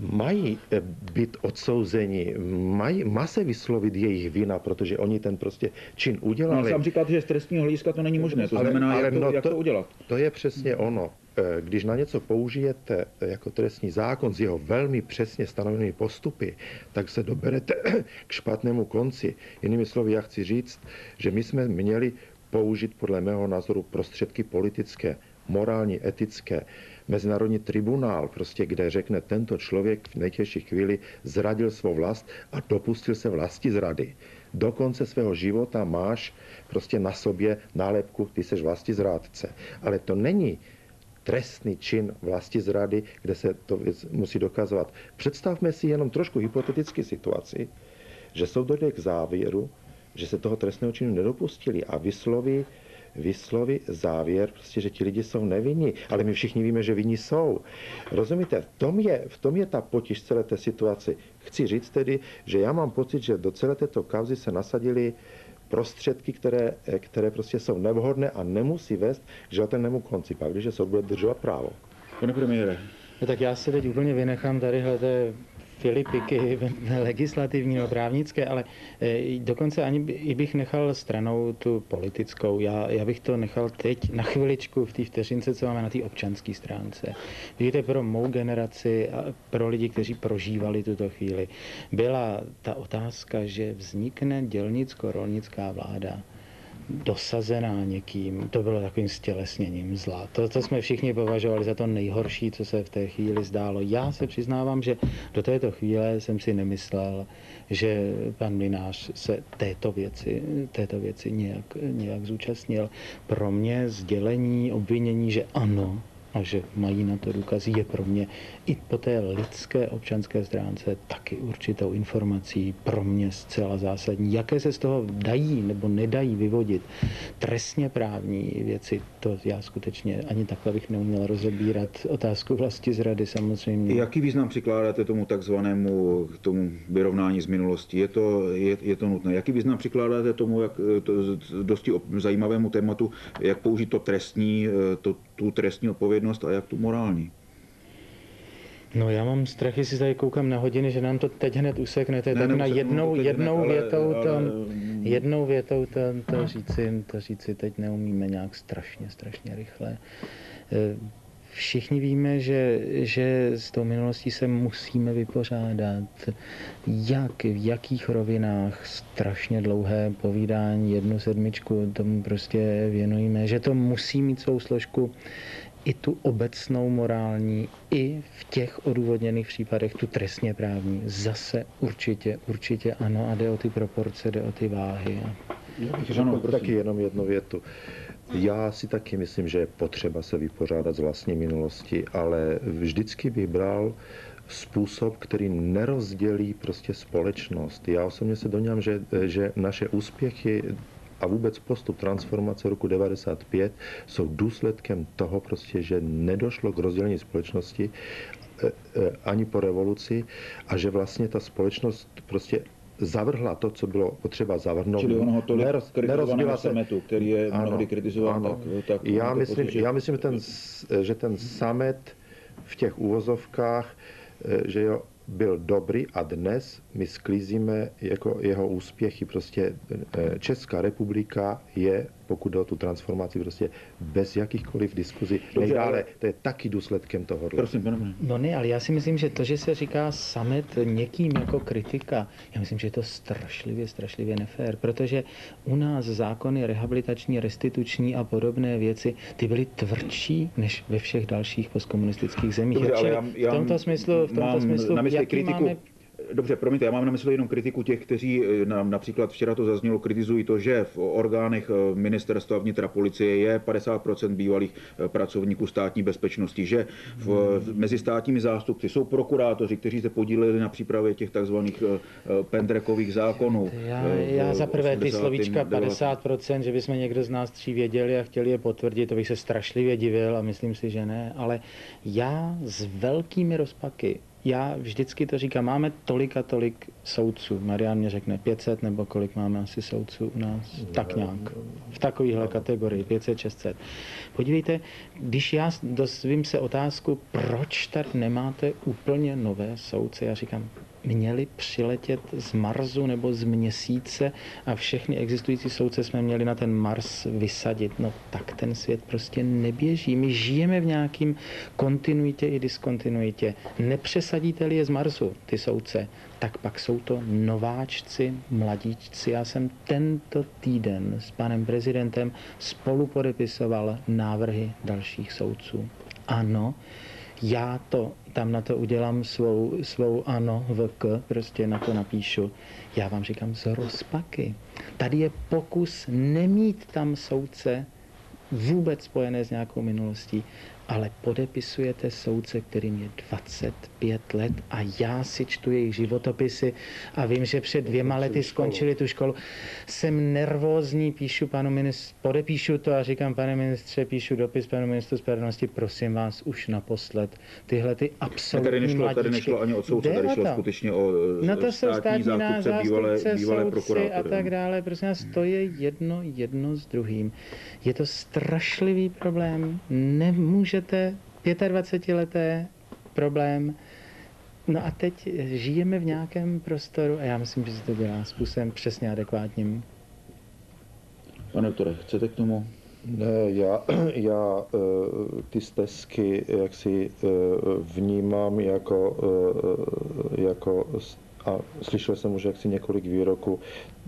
mají eh, být odsouzeni, mají, má se vyslovit jejich vina, protože oni ten prostě čin No, udělali. sám říkáte, že z trestního hlediska to není možné. To Ale- znamená, ale jak, to, no jak to- to udělat? To je přesně ono. Eh, Když na něco použijete eh, jako trestní zákon s jeho velmi přesně stanovenými postupy, tak se doberete k špatnému konci. Jinými slovy, já chci říct, že my jsme měli použít podle mého názoru prostředky politické, morální, etické, mezinárodní tribunál, prostě, kde řekne, tento člověk v nejtěžší chvíli zradil svou vlast a dopustil se vlasti zrady. Do konce svého života máš prostě na sobě nálepku, ty seš vlasti zrádce. Ale to není trestný čin vlasti zrady, kde se to musí dokazovat. Představme si jenom trošku hypoteticky situaci, že soud dojde k závěru, že se toho trestného činu nedopustili a vysloví, vysloví závěr, prostě, že ti lidi jsou nevinní, ale my všichni víme, že vinní jsou. Rozumíte, v tom je, v tom je ta potíž celé té situaci. Chci říct tedy, že já mám pocit, že do celé této kauzy se nasadili prostředky, které, které prostě jsou nevhodné a nemusí vést k žádnému konci, pak když soud bude držovat právo. Pane premiére, No tak já se teď úplně vynechám tadyhle té filipiky legislativní nebo právnické, ale eh, dokonce ani bych nechal stranou tu politickou. Já, já bych to nechal teď na chviličku v té vteřince, co máme na té občanské stránce. Vidíte, pro mou generaci a pro lidi, kteří prožívali tuto chvíli, byla ta otázka, že vznikne dělnicko-rolnická vláda dosazená někým, to bylo takovým stělesněním zla. To, to jsme všichni považovali za to nejhorší, co se v té chvíli zdálo. Já se přiznávám, že do této chvíle jsem si nemyslel, že pan Minář se této věci, této věci nějak, nějak zúčastnil. Pro mě sdělení, obvinění, že ano, a že mají na to důkazy, je pro mě i po té lidské občanské stránce taky určitou informací pro mě zcela zásadní. Jaké se z toho dají nebo nedají vyvodit trestně právní věci, to já skutečně ani takhle bych neuměl rozebírat. Otázku vlasti zrady samozřejmě. jaký význam přikládáte tomu takzvanému tomu vyrovnání z minulosti? Je to, je, je to nutné? Jaký význam přikládáte tomu, jak to, dosti zajímavému tématu, jak použít to trestní, to, tu trestní odpovědnost a jak tu morální? No já mám strach, jestli tady koukám na hodiny, že nám to teď hned useknete, Ne, tak na jednou, no jednou hned, ale- větou to, ale- jednou větou to, to, říci, to říci teď neumíme nějak strašně, strašně rychle. Všichni víme, že, že s tou minulostí se musíme vypořádat. Jak, v jakých rovinách strašně dlouhé povídání, jednu sedmičku tomu prostě věnujeme, že to musí mít svou složku i tu obecnou morální, i v těch odůvodněných případech tu trestně právní. Zase určitě, určitě ano a jde o ty proporce, jde o ty váhy. Já bych Ano, řekl taky jenom jednu větu. Já si taky myslím, že je potřeba se vypořádat s vlastní minulosti, ale vždycky bych bral způsob, který nerozdělí prostě společnost. Já osobně se domnívám, že, že naše úspěchy a vůbec postup transformace roku 95 jsou důsledkem toho prostě, že nedošlo k rozdělení společnosti eh, eh, ani po revoluci a že vlastně ta společnost prostě zavrhla to, co bylo potřeba zavrhnout. Čili onoho tolik Neroz- nerozbila se- sametu, který je mnohdy kritizován, tak, tak já myslím, já myslím, že ten, že ten samet v těch úvozovkách, eh, že jo, byl dobrý a dnes my sklízíme jako jeho úspěchy. Prostě eh, Česká republika je pokud jde o tu transformaci, prostě bez jakýchkoliv diskuzí. Nejdále, ale- to je taky důsledkem toho. Prosím, pane. No ne, ale já si myslím, že to, že se říká samet někým jako kritika, já myslím, že je to strašlivě, strašlivě nefér, protože u nás zákony rehabilitační, restituční a podobné věci, ty byly tvrdší než ve všech dalších postkomunistických zemích. Dobře, ale já, já v tomto smyslu, v tomto mám smyslu na mysli jaký kritiku, máme Dobře, promiňte, já mám na mysli jenom kritiku těch, kteří eh, nám například včera to zaznělo, kritizují to, že v orgánech eh, ministerstva vnitra policie je 50% bývalých eh, pracovníků státní bezpečnosti, že v, mezi státními zástupci jsou prokurátoři, kteří se podíleli na přípravě těch takzvaných pendrekových zákonů. Já, já za prvé ty 80., slovíčka 90. 50%, že bychom někdo z nás tří věděli a chtěli je potvrdit, to bych se strašlivě divil a myslím si, že ne, ale já s velkými rozpaky, já vždycky to říkám, máme tolik a tolik soudců. Marian mě řekne 500 nebo kolik máme asi soudců u nás, tak nějak. V takovéhle kategorii, 500, 600. Podívejte, když já dozvím se otázku, proč tady nemáte úplně nové soudce, já říkám, měli přiletět z Marsu nebo z měsíce a všechny existující soudce jsme měli na ten Mars vysadit. No tak ten svět prostě neběží. My žijeme v nějakým kontinuitě i diskontinuitě. Nepřesadíte-li je z Marsu, ty soudce, tak pak jsou to nováčci, mladíčci. Já jsem tento týden s panem prezidentem spolu podepisoval návrhy dalších soudců. Ano, já to tam na to udělám svou, svou ano VK, prostě na to napíšu. Já vám říkám z rozpaky. Tady je pokus nemít tam soudce vůbec spojené s nějakou minulostí, ale podepisujete soudce, kterým je 25 let a já si čtu jejich životopisy a vím, že před dvěma lety skončili tu školu. Jsem nervózní, píšu panu ministru, podepíšu to a říkám, pane ministře, píšu dopis panu ministru spravedlnosti, prosím vás, už naposled. Tyhle ty absolutní Tady nešlo, tady nešlo ani o soudce, tady šlo skutečně o No to jsou státní státní zástupce, zástupce, bývalé, bývalé prokurátory. a tak dále. Prosím vás, to je jedno, jedno s druhým. Je to strašlivý problém. Nemůžete 25-leté problém. No a teď žijeme v nějakém prostoru a já myslím, že se to dělá způsobem přesně adekvátním. Pane doktore, chcete k tomu? Ne, já, já eh, ty stezky jak si eh, vnímám jako, eh, jako a slyšel jsem už jaksi několik výroků,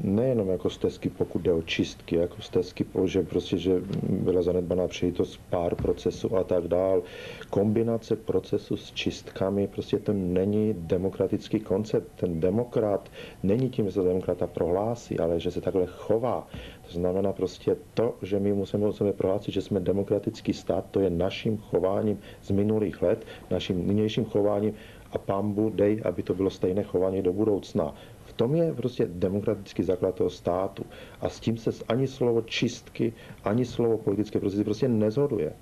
nejenom jako stezky, pokud jde o čistky, jako stezky, že prostě, že byla zanedbaná příležitost pár procesů a tak dál. Kombinace procesu s čistkami, prostě to není demokratický koncept. Ten demokrat není tím, že se demokrata prohlásí, ale že se takhle chová. To znamená prostě to, že my musíme o sebe prohlásit, že jsme demokratický stát, to je naším chováním z minulých let, naším nynějším chováním a pambu dej, aby to bylo stejné chování do budoucna. V tom je prostě demokratický základ toho státu. A s tím se ani slovo čistky, ani slovo politické procesy prostě nezhoduje.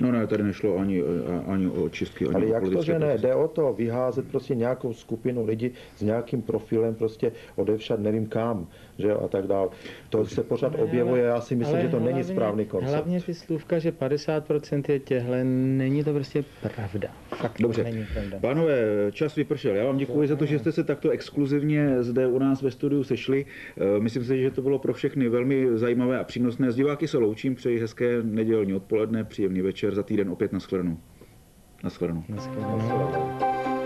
No ne, tady nešlo ani, eh, ani o čistky, ani Ale o jak to, že ne? Jde o to vyházet prostě nějakou skupinu lidí s nějakým profilem prostě odevšat nevím kam, že jo, a tak dál. To se pořád objevuje, já si myslím, Ale že to není hlavně- správný koncept. Hlavně ty slůvka, že 50% je těhle, není to prostě pravda. Fakt Dobře. to není pravda. Pánové, čas vypršel. Já vám děkuji za to, že jste se takto exkluzivně zde u nás ve studiu sešli. Eh, Myslím si, že to bylo pro všechny velmi zajímavé a přínosné. S diváky se loučím, přeji hezké nedělní odpoledne, příjemný večer, za týden opět na shledanou. Na shledanou. Dneska, no.